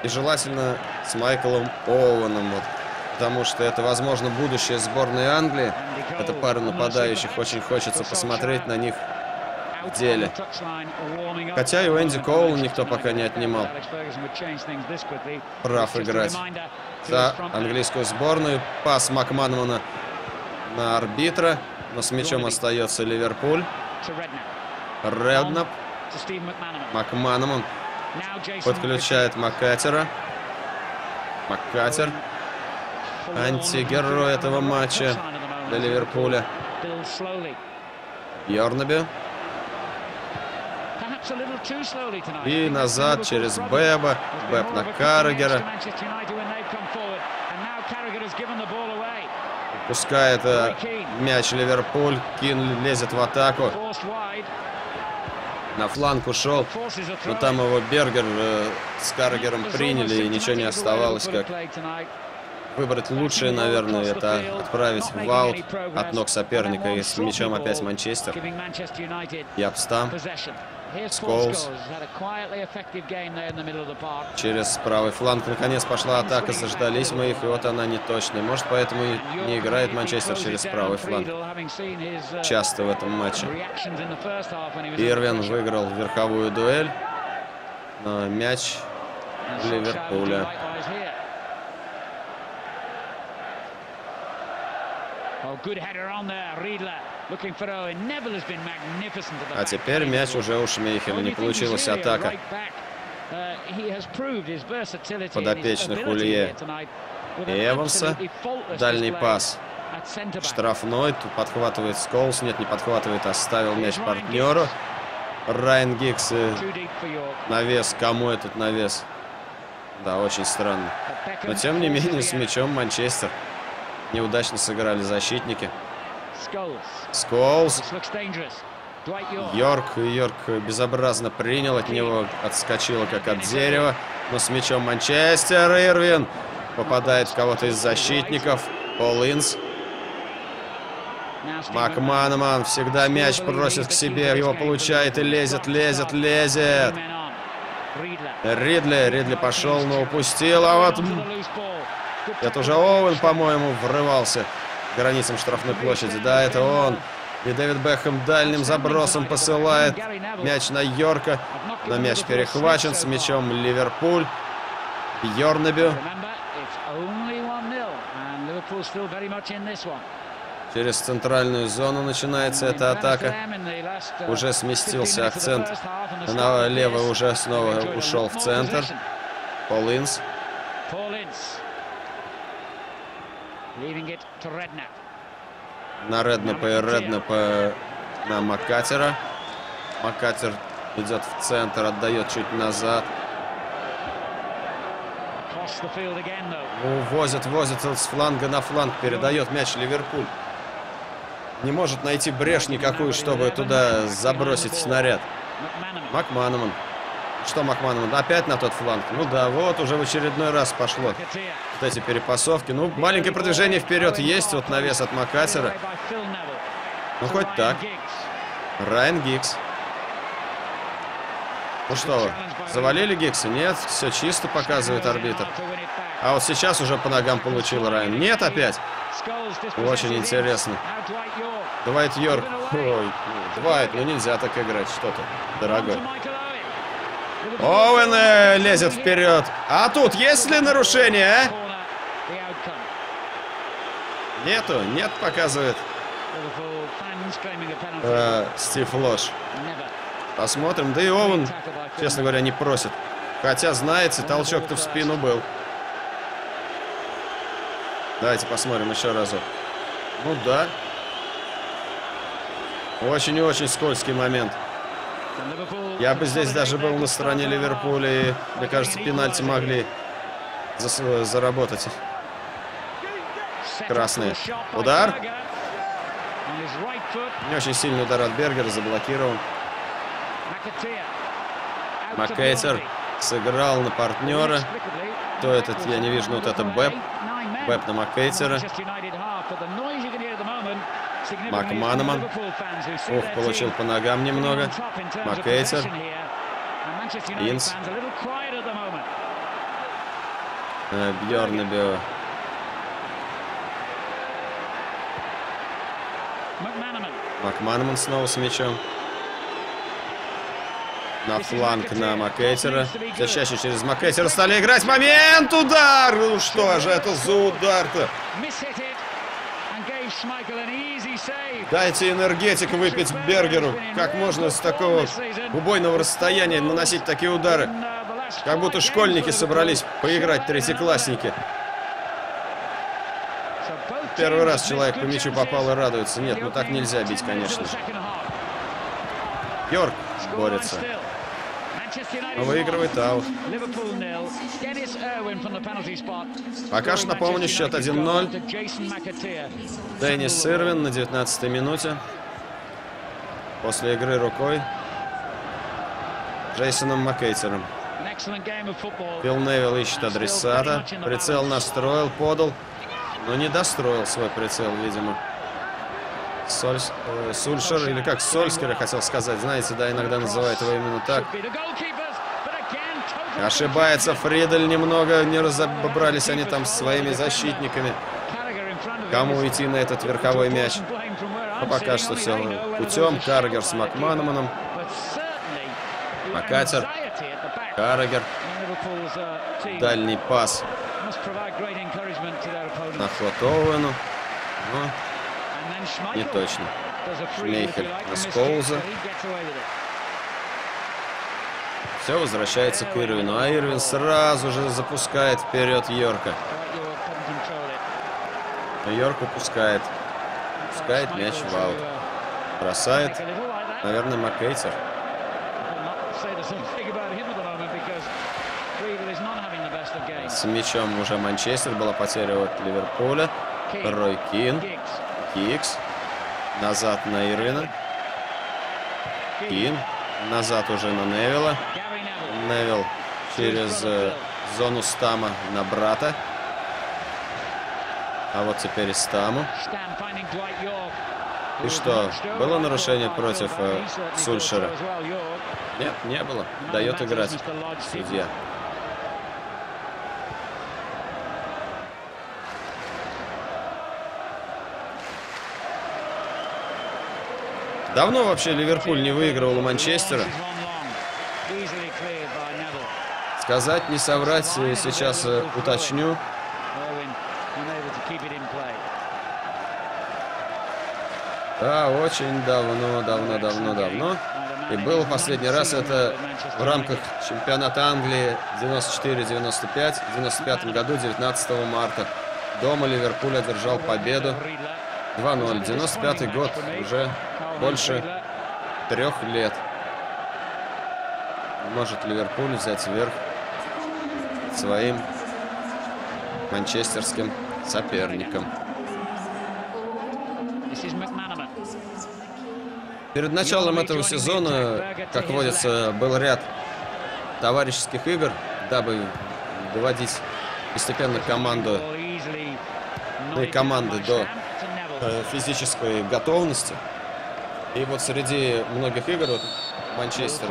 И желательно с Майклом Оуэном. Вот, потому что это, возможно, будущее сборной Англии. Это пара нападающих. Очень хочется посмотреть на них в деле. Хотя и у Энди Коула никто пока не отнимал прав играть за английскую сборную. Пас Макманмана на арбитра. Но с мячом остается Ливерпуль. Реднап. Макманаман подключает Маккатера. Маккатер. Антигерой этого матча для Ливерпуля. Йорнаби. И назад через Беба. Беб на Каррагера. Пускает мяч Ливерпуль. Кин лезет в атаку. На фланг ушел, но там его Бергер э, с Каррагером приняли, и ничего не оставалось, как выбрать лучшее, наверное, это отправить в аут от ног соперника. И с мячом опять Манчестер. Япстам. Сколс. Через правый фланг наконец пошла атака, заждались мы их, и вот она неточная. Может, поэтому и не играет Манчестер через правый фланг. Часто в этом матче. Ирвин выиграл верховую дуэль, но мяч Ливерпуля. А теперь мяч уже у Шмейхеля. Не получилась атака подопечных Улье и Эванса. Дальний пас. Штрафной. Тут подхватывает Сколс. Нет, не подхватывает. Оставил мяч партнеру. Райан Гикс. Навес. Кому этот навес? Да, очень странно. Но тем не менее с мячом Манчестер. Неудачно сыграли защитники. Сколс. Йорк. Йорк безобразно принял. От него отскочило, как от дерева. Но с мячом Манчестер. Ирвин попадает в кого-то из защитников. Пол Инс. Макманаман всегда мяч просит к себе. Его получает и лезет, лезет, лезет. Ридли. Ридли пошел, но упустил. А вот... Это уже Оуэн, по-моему, врывался границам штрафной площади. Да, это он. И Дэвид Бэхэм дальним забросом посылает мяч на Йорка. Но мяч перехвачен с мячом Ливерпуль. Бьорнебю. Через центральную зону начинается эта атака. Уже сместился акцент. Левый уже снова ушел в центр. Полинс. На Реднепа и Реднепа на Макатера. Макатер идет в центр, отдает чуть назад. Возит, возит с фланга на фланг, передает мяч Ливерпуль не может найти брешь никакую, чтобы туда забросить снаряд. Макманаман. Что Макманаман? Опять на тот фланг. Ну да, вот уже в очередной раз пошло. Вот эти перепасовки. Ну, маленькое продвижение вперед есть. Вот навес от Макатера. Ну, хоть так. Райан Гикс. Ну что завалили Гикса? Нет, все чисто показывает арбитр. А вот сейчас уже по ногам получил Райан. Нет опять. Очень интересно. Двайт Йорк. Ой, Двайт, ну нельзя так играть. Что то дорогой. Оуэн лезет вперед. А тут есть ли нарушение, а? Нету, нет, показывает. Э, Стив Лош. Посмотрим. Да и Оуэн, честно говоря, не просит. Хотя, знаете, толчок-то в спину был. Давайте посмотрим еще разок. Ну да. Очень и очень скользкий момент. Я бы здесь даже был на стороне Ливерпуля, и, мне кажется, пенальти могли за заработать. Красный. Удар. Не очень сильный удар от Бергера, заблокирован. Маккейтер сыграл на партнера. Кто этот, я не вижу, но вот это Бэбб. Бэбб на Маккейтера. Макманаман. Ух, получил по ногам немного. Маккейтер. Инс. Э, Бьернебю. Макманаман снова с мячом. На фланг на Маккейтера. Все через Маккейтера стали играть. Момент! Удар! Ну что же это за удар-то? Дайте энергетик выпить Бергеру. Как можно с такого убойного расстояния наносить такие удары? Как будто школьники собрались поиграть, третьеклассники. Первый раз человек по мячу попал и радуется. Нет, ну так нельзя бить, конечно. Йорк борется. Выигрывает аут. Пока что напомню, счет 1-0. Деннис Ирвин на 19 минуте. После игры рукой Джейсоном Маккейтером. Фил Невилл ищет адресата. Прицел настроил, подал. Но не достроил свой прицел, видимо. Сольс, э, Сульшер, или как Сольскер, я хотел сказать. Знаете, да, иногда называют его именно так. Ошибается Фридель немного, не разобрались они там с своими защитниками. Кому идти на этот верховой мяч? Но пока что все путем. Каргер с Макманаманом. Макатер. Каргер. Дальний пас на ход Оуэну. Не точно. Шмейхель на Скоуза. Все возвращается к Ирвину, а Ирвин сразу же запускает вперед Йорка. Йорк упускает. Пускает мяч в аут. Бросает, наверное, Маккейтер. С мячом уже Манчестер. Была потеря от Ливерпуля. Рой Кин. Кикс. Назад на Ирвина. Кин. Назад уже на Невилла. Невилл через э, зону Стама на брата. А вот теперь Стаму. И что, было нарушение против э, Сульшера? Нет, не было. Дает играть судья. Давно вообще Ливерпуль не выигрывал у Манчестера. Сказать, не соврать, э, сейчас э, уточню. Да, очень давно, давно, давно, давно. И был последний раз это в рамках чемпионата Англии 94-95. В 95 году, 19 марта. Дома Ливерпуль одержал победу 2-0. 95 год, уже больше трех лет. Может Ливерпуль взять вверх своим манчестерским соперником. Перед началом этого сезона, как водится, был ряд товарищеских игр, дабы доводить постепенно команду, ну и команды до физической готовности. И вот среди многих игр вот, Манчестер,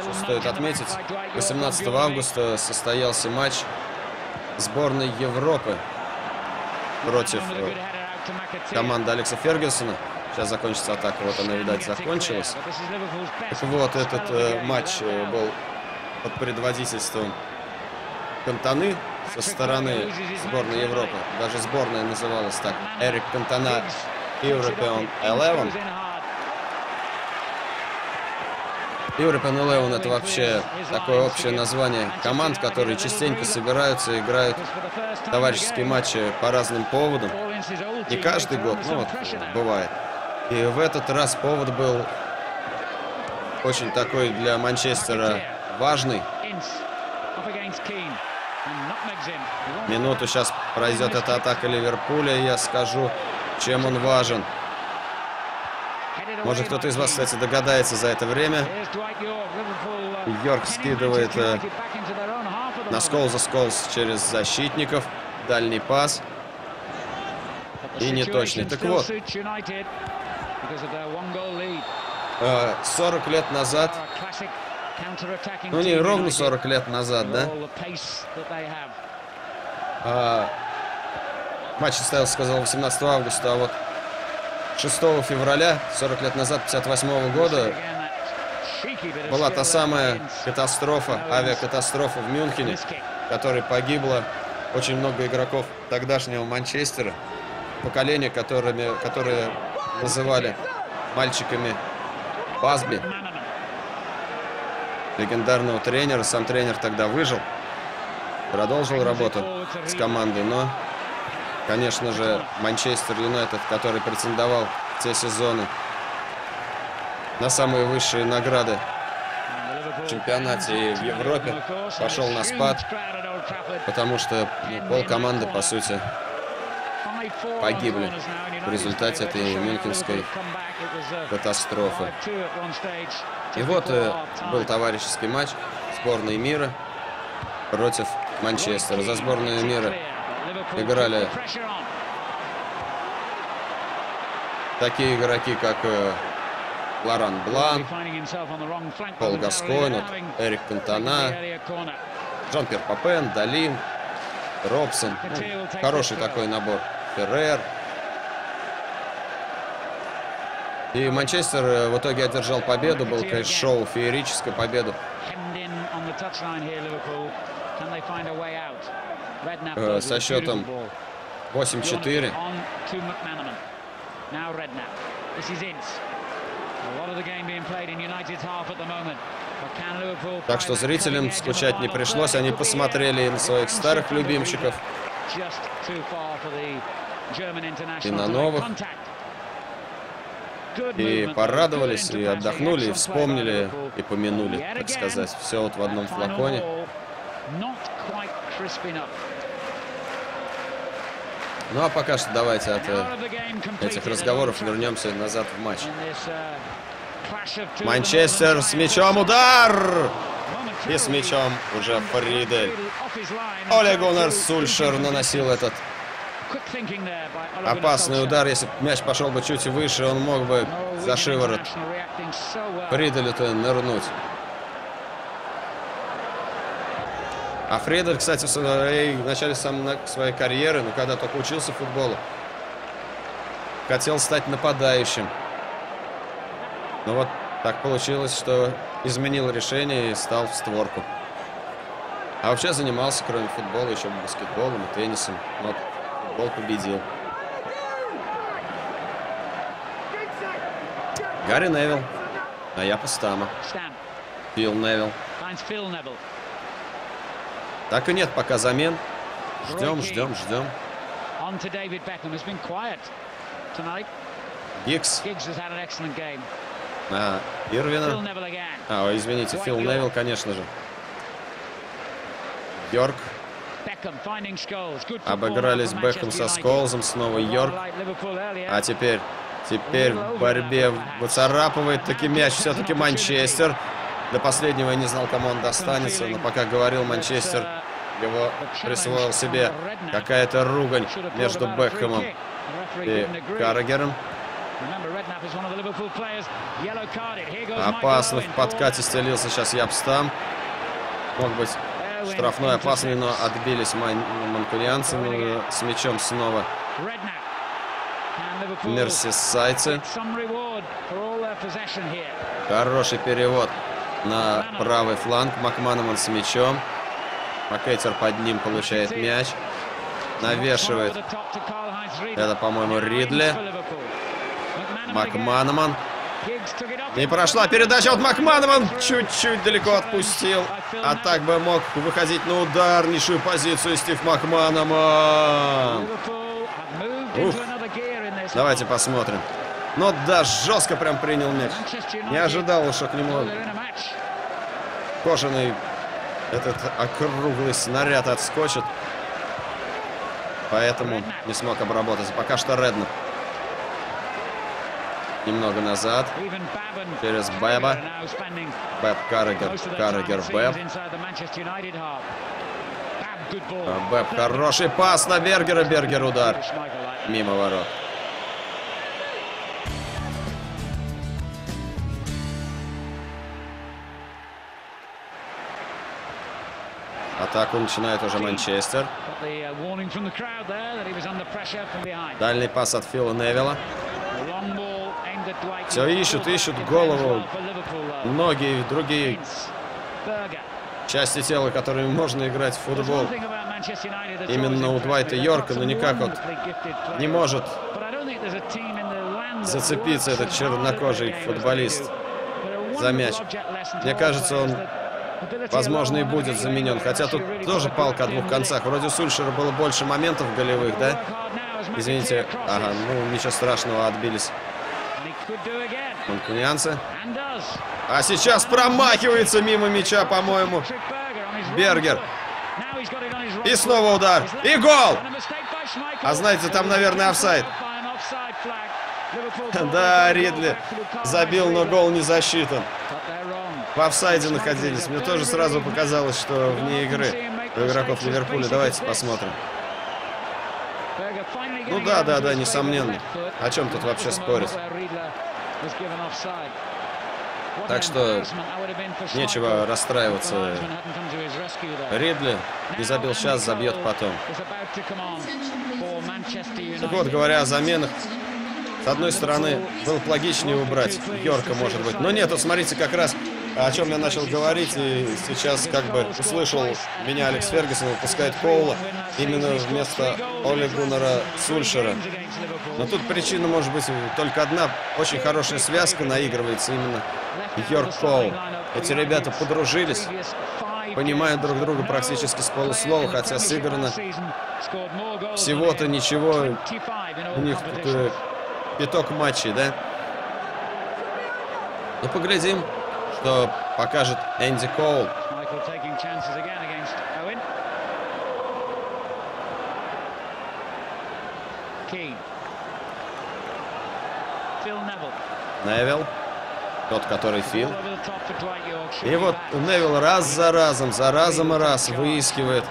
что стоит отметить, 18 августа состоялся матч сборной Европы против э, команды Алекса Фергюсона. Сейчас закончится атака, вот она, видать, закончилась. Так вот, этот э, матч э, был под предводительством Кантаны со стороны сборной Европы. Даже сборная называлась так. Эрик Кантана European Eleven. European Eleven это вообще такое общее название команд, которые частенько собираются и играют товарищеские матчи по разным поводам. Не каждый год, ну вот бывает. И в этот раз повод был очень такой для Манчестера важный. Минуту сейчас пройдет эта атака Ливерпуля, и я скажу, чем он важен. Может, кто-то из вас, кстати, догадается за это время. Йорк скидывает э, на скол за сколс через защитников. Дальний пас. И неточный. Так вот, 40 лет назад, ну не ровно 40 лет назад, да? А, матч состоялся, сказал, 18 августа, а вот 6 февраля, 40 лет назад, 58 года, была та самая катастрофа, авиакатастрофа в Мюнхене, в которой погибло очень много игроков тогдашнего Манчестера, поколение, которыми, которые называли мальчиками Пасби, легендарного тренера. Сам тренер тогда выжил, продолжил работу с командой, но, конечно же, Манчестер Юнайтед, который претендовал в те сезоны на самые высшие награды в чемпионате и в Европе, пошел на спад, потому что ну, пол команды, по сути, погибли в результате этой мюнхенской катастрофы. И вот э, был товарищеский матч сборной мира против Манчестера. За сборную мира играли такие игроки, как э, Лоран Блан, Пол Гаскойн, Эрик Кантона, Жан-Пьер Папен, Далин, Робсон. Ну, хороший такой набор. Феррер. И Манчестер э, в итоге одержал победу. Был, конечно, шоу, феерическая победа. Э, со счетом 8-4. Так что зрителям скучать не пришлось. Они посмотрели на своих старых любимчиков и на новых. И порадовались, и отдохнули, и вспомнили, и помянули, так сказать. Все вот в одном флаконе. Ну а пока что давайте от э, этих разговоров вернемся назад в матч. Манчестер с мячом, удар! И с мячом уже Фридель. Оле Гуннер Сульшер наносил этот опасный удар. Если бы мяч пошел бы чуть выше, он мог бы за шиворот Фриделю-то нырнуть. А Фредель, кстати, в начале своей карьеры, ну, когда только учился футболу, хотел стать нападающим. Но вот так получилось, что изменил решение и стал в створку. А вообще занимался, кроме футбола, еще баскетболом и теннисом. Вот футбол победил. Гарри Невилл. А я Пастама. Фил Невилл. Так и нет пока замен. Ждем, ждем, ждем. Гикс. А, Ирвина. А, извините, Фил Невилл, конечно же. Йорк. Обыгрались Бекхэм со Сколзом, снова Йорк. А теперь, теперь в борьбе выцарапывает таки мяч. Все-таки Манчестер. До последнего я не знал, кому он достанется, но пока говорил Манчестер, его присвоил себе. Какая-то ругань между Бекхэмом и Каррагером. Опасно в подкате стелился сейчас Ябстам. Мог быть штрафной опасный, но отбились ман манкунианцы ну, с мячом снова. Мерсисайцы. Хороший перевод на правый фланг. Макманаман с мячом. Макетер под ним получает мяч. Навешивает. Это, по-моему, Ридли. Макманаман. Не прошла передача от Макманаман. Чуть-чуть далеко отпустил. А так бы мог выходить на ударнейшую позицию Стив Макманаман. Ух. Давайте посмотрим. Но да, жестко прям принял мяч. Не ожидал, что к нему кожаный этот округлый снаряд отскочит. Поэтому не смог обработать. Пока что Реднер. Немного назад. Через Беба. Беб Каррегер. Каррегер Беб. Беб хороший пас на Бергера. Бергер удар. Мимо ворот. Атаку начинает уже Манчестер. Дальний пас от Фила Невилла. Все ищут, ищут голову, ноги и другие части тела, которыми можно играть в футбол. Именно у Двайта Йорка, но никак вот не может зацепиться этот чернокожий футболист за мяч. Мне кажется, он, возможно, и будет заменен. Хотя тут тоже палка о двух концах. Вроде Сульшера было больше моментов голевых, да? Извините. Ага, ну ничего страшного, отбились. Манкунианцы. А сейчас промахивается мимо мяча, по-моему. Бергер. И снова удар. И гол! А знаете, там, наверное, офсайд. (laughs) Да, Ридли забил, но гол не засчитан. В офсайде находились. Мне тоже сразу показалось, что вне игры у игроков Ливерпуля. Давайте посмотрим. Ну да, да, да, несомненно. О чем тут вообще спорить? Так что нечего расстраиваться. Ридли не забил сейчас, забьет потом. Так вот, говоря о заменах, с одной стороны, было бы логичнее убрать Йорка, может быть. Но нет, вот смотрите, как раз о чем я начал говорить, и сейчас как бы услышал меня Алекс Фергюсон выпускает Коула именно вместо Оли Гуннера Сульшера. Но тут причина может быть только одна. Очень хорошая связка наигрывается именно Йорк Коул. Эти ребята подружились, понимают друг друга практически с полуслова, хотя сыграно всего-то ничего. У них тут э, пяток матчей, да? Ну, поглядим что покажет Энди Коул. Невилл, тот, который Фил. И вот Невилл раз за разом, за разом и раз выискивает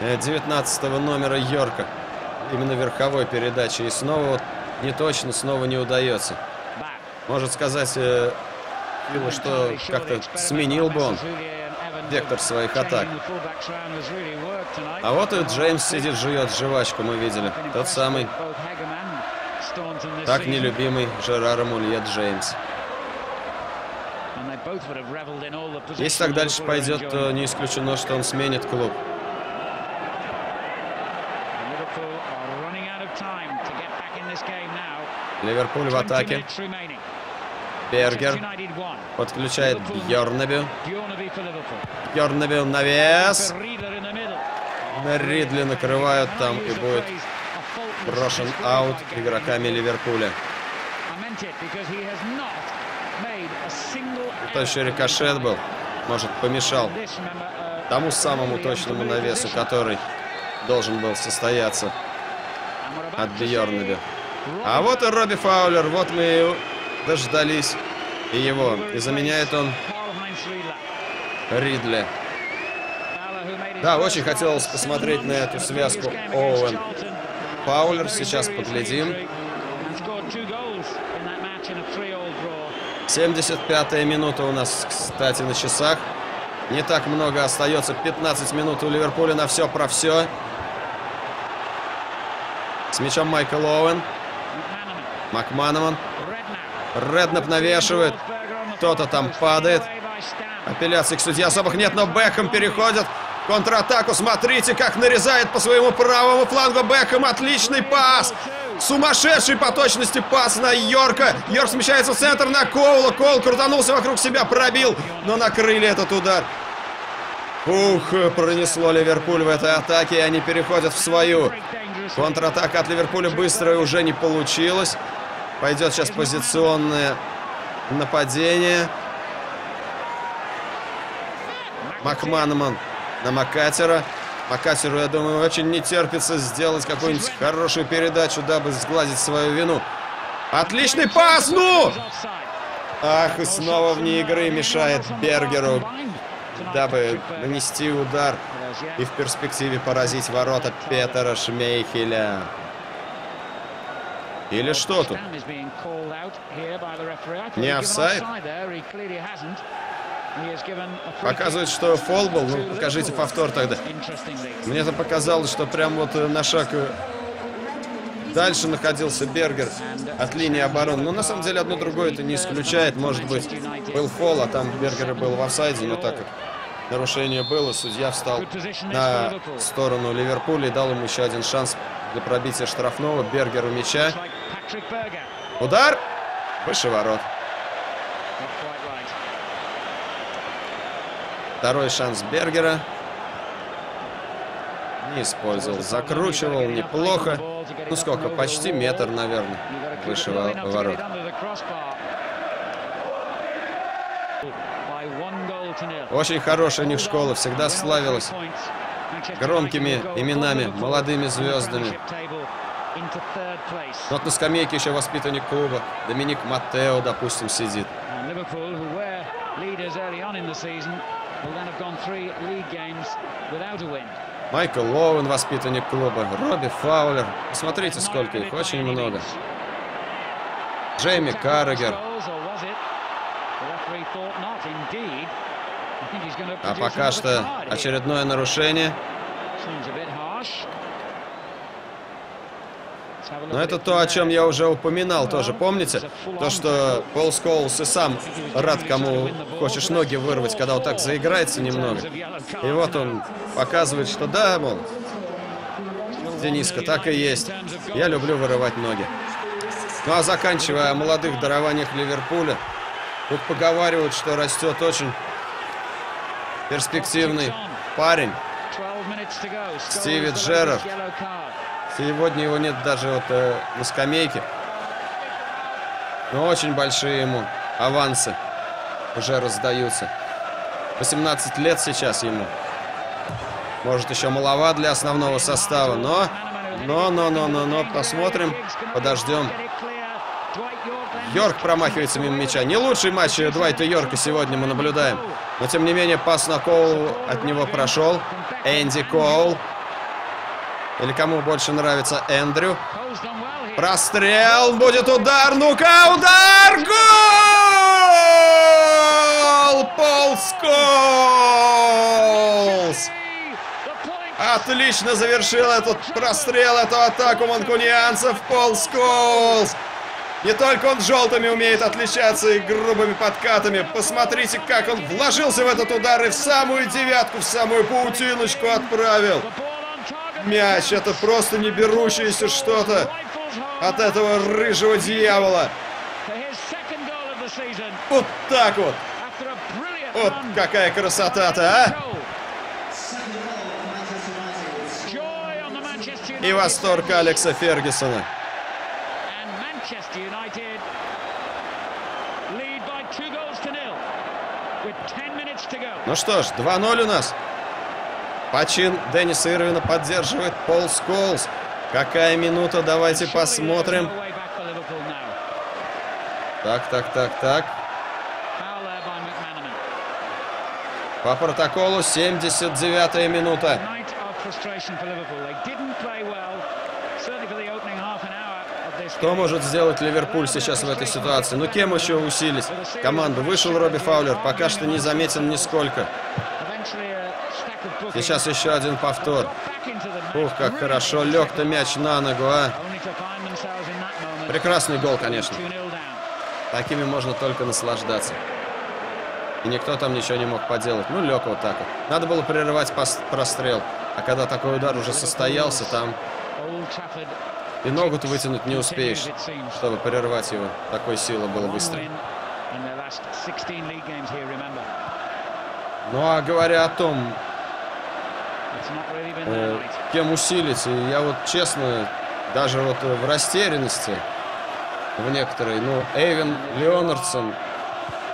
19 номера Йорка. Именно верховой передачи. И снова вот не точно, снова не удается. Может сказать, э, что как-то сменил бы он вектор своих атак. А вот и Джеймс сидит, жует жвачку, мы видели. Тот самый, так нелюбимый Жераром Улье Джеймс. Если так дальше пойдет, то не исключено, что он сменит клуб. Ливерпуль в атаке. Бергер подключает Бьорнебю. Бьорнебю навес. Ридли накрывают там и будет брошен аут игроками Ливерпуля. Это еще рикошет был. Может, помешал тому самому точному навесу, который должен был состояться от Бьорнеби. А вот и Робби Фаулер. Вот мы дождались и его. И заменяет он Ридли. Да, очень хотелось посмотреть на эту связку Оуэн. Паулер, сейчас поглядим. 75-я минута у нас, кстати, на часах. Не так много остается. 15 минут у Ливерпуля на все про все. С мячом Майкл Оуэн. Макманаман. Реднап навешивает. Кто-то там падает. Апелляции к судье особых нет, но Бекхэм переходит контратаку. Смотрите, как нарезает по своему правому флангу Бекхэм. Отличный пас. Сумасшедший по точности пас на Йорка. Йорк смещается в центр на Коула. Коул крутанулся вокруг себя, пробил, но накрыли этот удар. Ух, пронесло Ливерпуль в этой атаке, и они переходят в свою. Контратака от Ливерпуля быстрая уже не получилась. Пойдет сейчас позиционное нападение. Макманман на Макатера. Макатеру, я думаю, очень не терпится сделать какую-нибудь хорошую передачу, дабы сгладить свою вину. Отличный пас, ну! Ах, и снова вне игры мешает Бергеру, дабы нанести удар и в перспективе поразить ворота Петера Шмейхеля. Или что тут? Не офсайд? Показывает, что фол был. Ну, покажите повтор тогда. Мне это показалось, что прям вот э, на шаг э, дальше находился Бергер от линии обороны. Но на самом деле одно другое это не исключает. Может быть, был фол, а там Бергер был в офсайде, но так как нарушение было, судья встал на сторону Ливерпуля и дал ему еще один шанс для пробития штрафного. Бергер у мяча. Удар! Выше ворот. Второй шанс Бергера. Не использовал. Закручивал неплохо. Ну сколько? Почти метр, наверное. Выше ворот. Очень хорошая у них школа. Всегда славилась громкими именами, молодыми звездами. Вот на скамейке еще воспитанник клуба. Доминик Маттео, допустим, сидит. Майкл Лоуэн, воспитанник клуба. Робби Фаулер. Посмотрите, сколько их. Очень много. Джейми Каррегер. А пока что очередное нарушение. Но это то, о чем я уже упоминал тоже, помните? То, что Пол Скоулс и сам рад, кому хочешь ноги вырвать, когда вот так заиграется немного. И вот он показывает, что да, мол, Дениска, так и есть. Я люблю вырывать ноги. Ну а заканчивая о молодых дарованиях Ливерпуля, тут поговаривают, что растет очень перспективный парень. Стиви Джерард. Сегодня его нет даже вот э, на скамейке. Но очень большие ему авансы уже раздаются. 18 лет сейчас ему. Может, еще маловат для основного состава, но... Но, но, но, но, но, посмотрим, подождем. Йорк промахивается мимо мяча. Не лучший матч Двайта Йорка сегодня мы наблюдаем. Но, тем не менее, пас на Коул от него прошел. Энди Коул. Или кому больше нравится Эндрю. Прострел. Будет удар. Ну-ка, удар! Гол! Пол Сколс! Отлично завершил этот прострел, эту атаку манкунианцев Пол Сколс. Не только он желтыми умеет отличаться и грубыми подкатами. Посмотрите, как он вложился в этот удар и в самую девятку, в самую паутиночку отправил. Мяч, это просто не берущееся что-то от этого рыжего дьявола. Вот так вот. Вот какая красота-то, а! И восторг Алекса Фергюсона. Ну что ж, 2-0 у нас. Почин Денниса Ирвина поддерживает Пол Сколс. Какая минута, давайте посмотрим. Так, так, так, так. По протоколу 79-я минута. Что может сделать Ливерпуль сейчас в этой ситуации? Ну, кем еще усилить команду? Вышел Робби Фаулер, пока что не заметен нисколько. Сейчас еще один повтор. Ух, как хорошо лег-то мяч на ногу, а. Прекрасный гол, конечно. Такими можно только наслаждаться. И никто там ничего не мог поделать. Ну, лег вот так вот. Надо было прерывать прострел. А когда такой удар уже состоялся, там и ногу-то вытянуть не успеешь, чтобы прервать его. Такой силы было быстро. Ну а говоря о том, э, кем усилить, я вот честно, даже вот в растерянности в некоторой, ну, Эйвен Леонардсон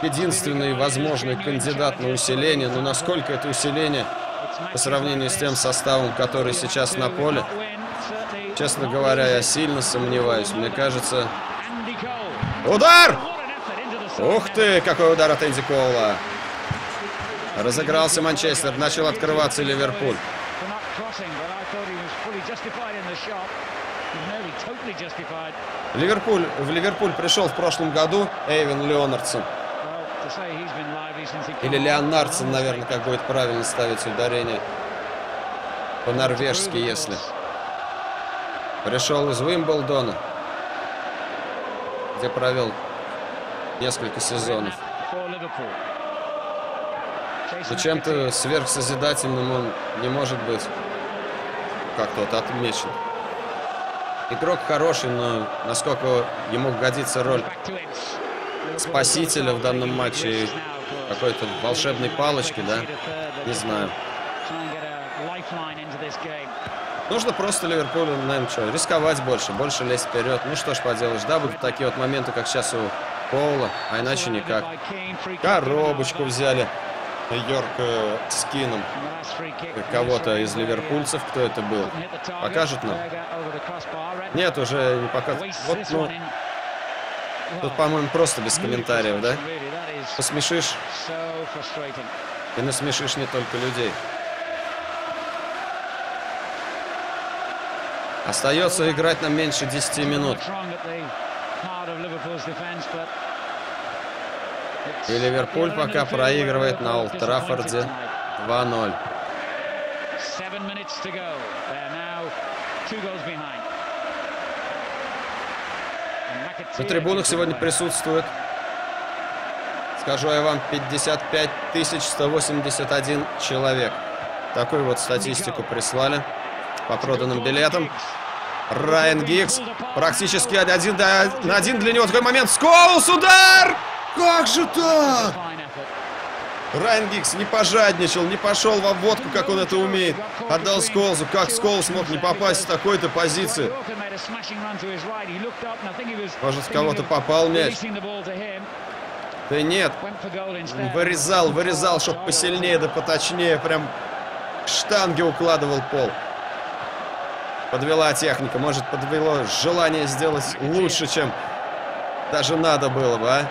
единственный возможный кандидат на усиление, но насколько это усиление по сравнению с тем составом, который сейчас на поле, честно говоря, я сильно сомневаюсь. Мне кажется... Удар! Ух ты, какой удар от Энди Коула! Разыгрался Манчестер, начал открываться Ливерпуль. Ливерпуль, в Ливерпуль пришел в прошлом году Эйвен Леонардсон. Или Леонардсон, наверное, как будет правильно ставить ударение. По-норвежски, если. Пришел из Уимблдона, где провел несколько сезонов. Но чем-то сверхсозидательным он не может быть как-то вот отмечен. Игрок хороший, но насколько ему годится роль спасителя в данном матче какой-то волшебной палочки, да? Не знаю. Нужно просто Ливерпулю, наверное, что, рисковать больше, больше лезть вперед. Ну что ж поделаешь, да, будут такие вот моменты, как сейчас у Поула, а иначе никак. Коробочку взяли. Йорк э, с Кином. Кого-то из ливерпульцев, кто это был. Покажут нам? Нет, уже не показывают. Вот, ну, Тут, по-моему, просто без комментариев, да? Посмешишь и насмешишь не только людей. Остается играть нам меньше 10 минут. И Ливерпуль пока проигрывает на Олд Траффорде 2-0. На трибунах сегодня присутствует, скажу я вам, 55 181 человек. Такую вот статистику прислали по проданным билетам. Райан Гиггс практически один на один для него такой момент. Сколс, удар! Как же так? Райан Гиггс не пожадничал, не пошел в обводку, как он это умеет. Отдал Сколзу. Как Сколз мог не попасть в такой-то позиции? Может, в кого-то попал мяч? Да нет. Вырезал, вырезал, чтобы посильнее, да поточнее. Прям штанги укладывал пол. Подвела техника. Может, подвело желание сделать лучше, чем даже надо было бы, а?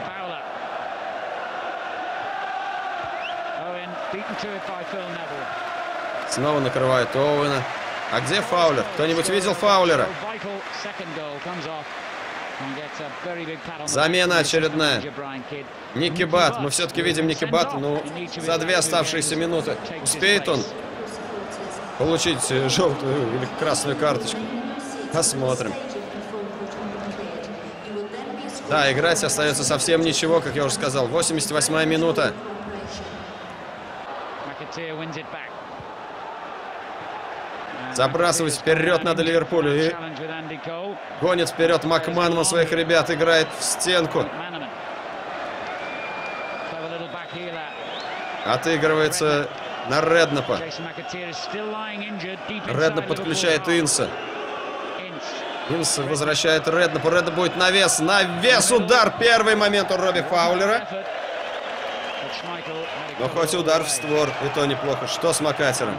Снова накрывает Оуэна. А где Фаулер? Кто-нибудь видел Фаулера? Замена очередная. Ники Бат. Мы все-таки видим Ники Бат. Ну, за две оставшиеся минуты. Успеет он получить желтую или красную карточку? Посмотрим. Да, играть остается совсем ничего, как я уже сказал. 88-я минута. Забрасывать вперед надо Ливерпулю. И гонит вперед Макманман своих ребят. Играет в стенку. Отыгрывается на Реднапа. Реднап подключает Инса. Инс возвращает Реднапу. Реднап будет навес. Навес удар. Первый момент у Робби Фаулера. Но хоть удар в створ, и то неплохо. Что с Макатером?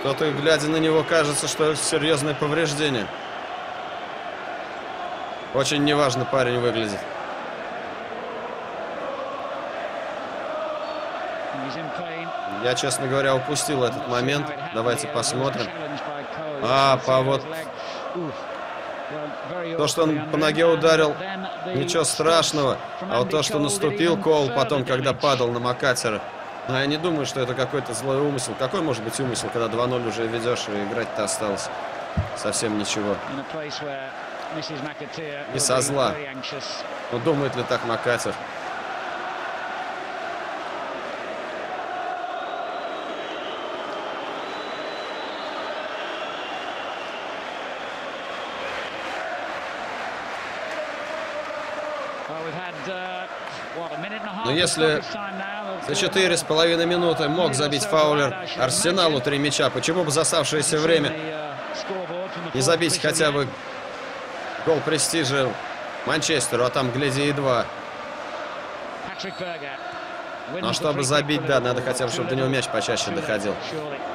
Что-то, глядя на него, кажется, что серьезное повреждение. Очень неважно парень выглядит. Я, честно говоря, упустил этот момент. Давайте посмотрим. А, по вот то, что он по ноге ударил, ничего страшного. А вот то, что наступил Кол потом, когда падал на Макатера, ну, я не думаю, что это какой-то злой умысел. Какой может быть умысел, когда 2-0 уже ведешь, и играть-то осталось совсем ничего. Не со зла. Ну, думает ли так Макатер? Но если за четыре с половиной минуты мог забить фаулер Арсеналу три мяча, почему бы за оставшееся время не забить хотя бы гол престижа Манчестеру, а там, гляди, и два. Но чтобы забить, да, надо хотя бы, чтобы до него мяч почаще доходил.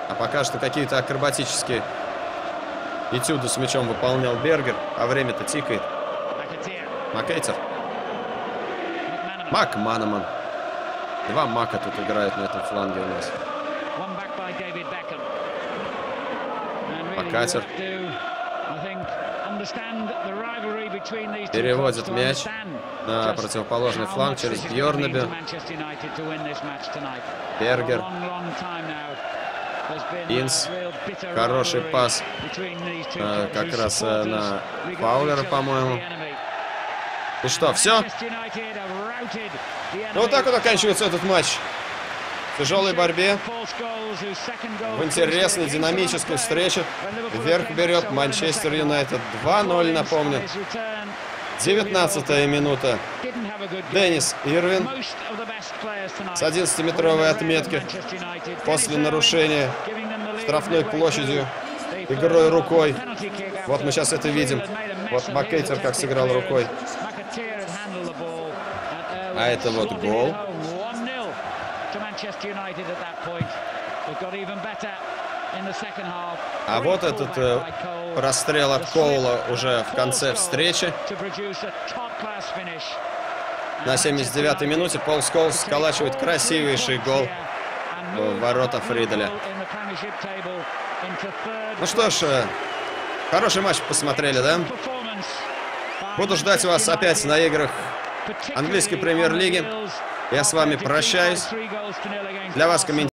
А пока что какие-то акробатические этюды с мячом выполнял Бергер, а время-то тикает. Макейтер. Мак Манаман. Два Мака тут играют на этом фланге у нас. Покатер. Переводит мяч на противоположный фланг через Бьорнеби. Бергер. Инс. Хороший пас. Э, как раз э, на Фаулера, по-моему. И что, все? Ну, вот так вот оканчивается этот матч. В тяжелой борьбе, в интересной, динамической встрече. Вверх берет Манчестер Юнайтед. 2-0, напомню. 19 минута. Деннис Ирвин с 11-метровой отметки после нарушения штрафной площадью, игрой рукой. Вот мы сейчас это видим. Вот Маккейтер как сыграл рукой. А это вот гол. А вот этот э, прострел от Коула уже в конце встречи. На 79-й минуте Пол Сколс сколачивает красивейший гол. в ворота Фриделя. Ну что ж, э, хороший матч посмотрели, да? Буду ждать вас опять на играх английской премьер-лиги. Я с вами прощаюсь. Для вас комментирую.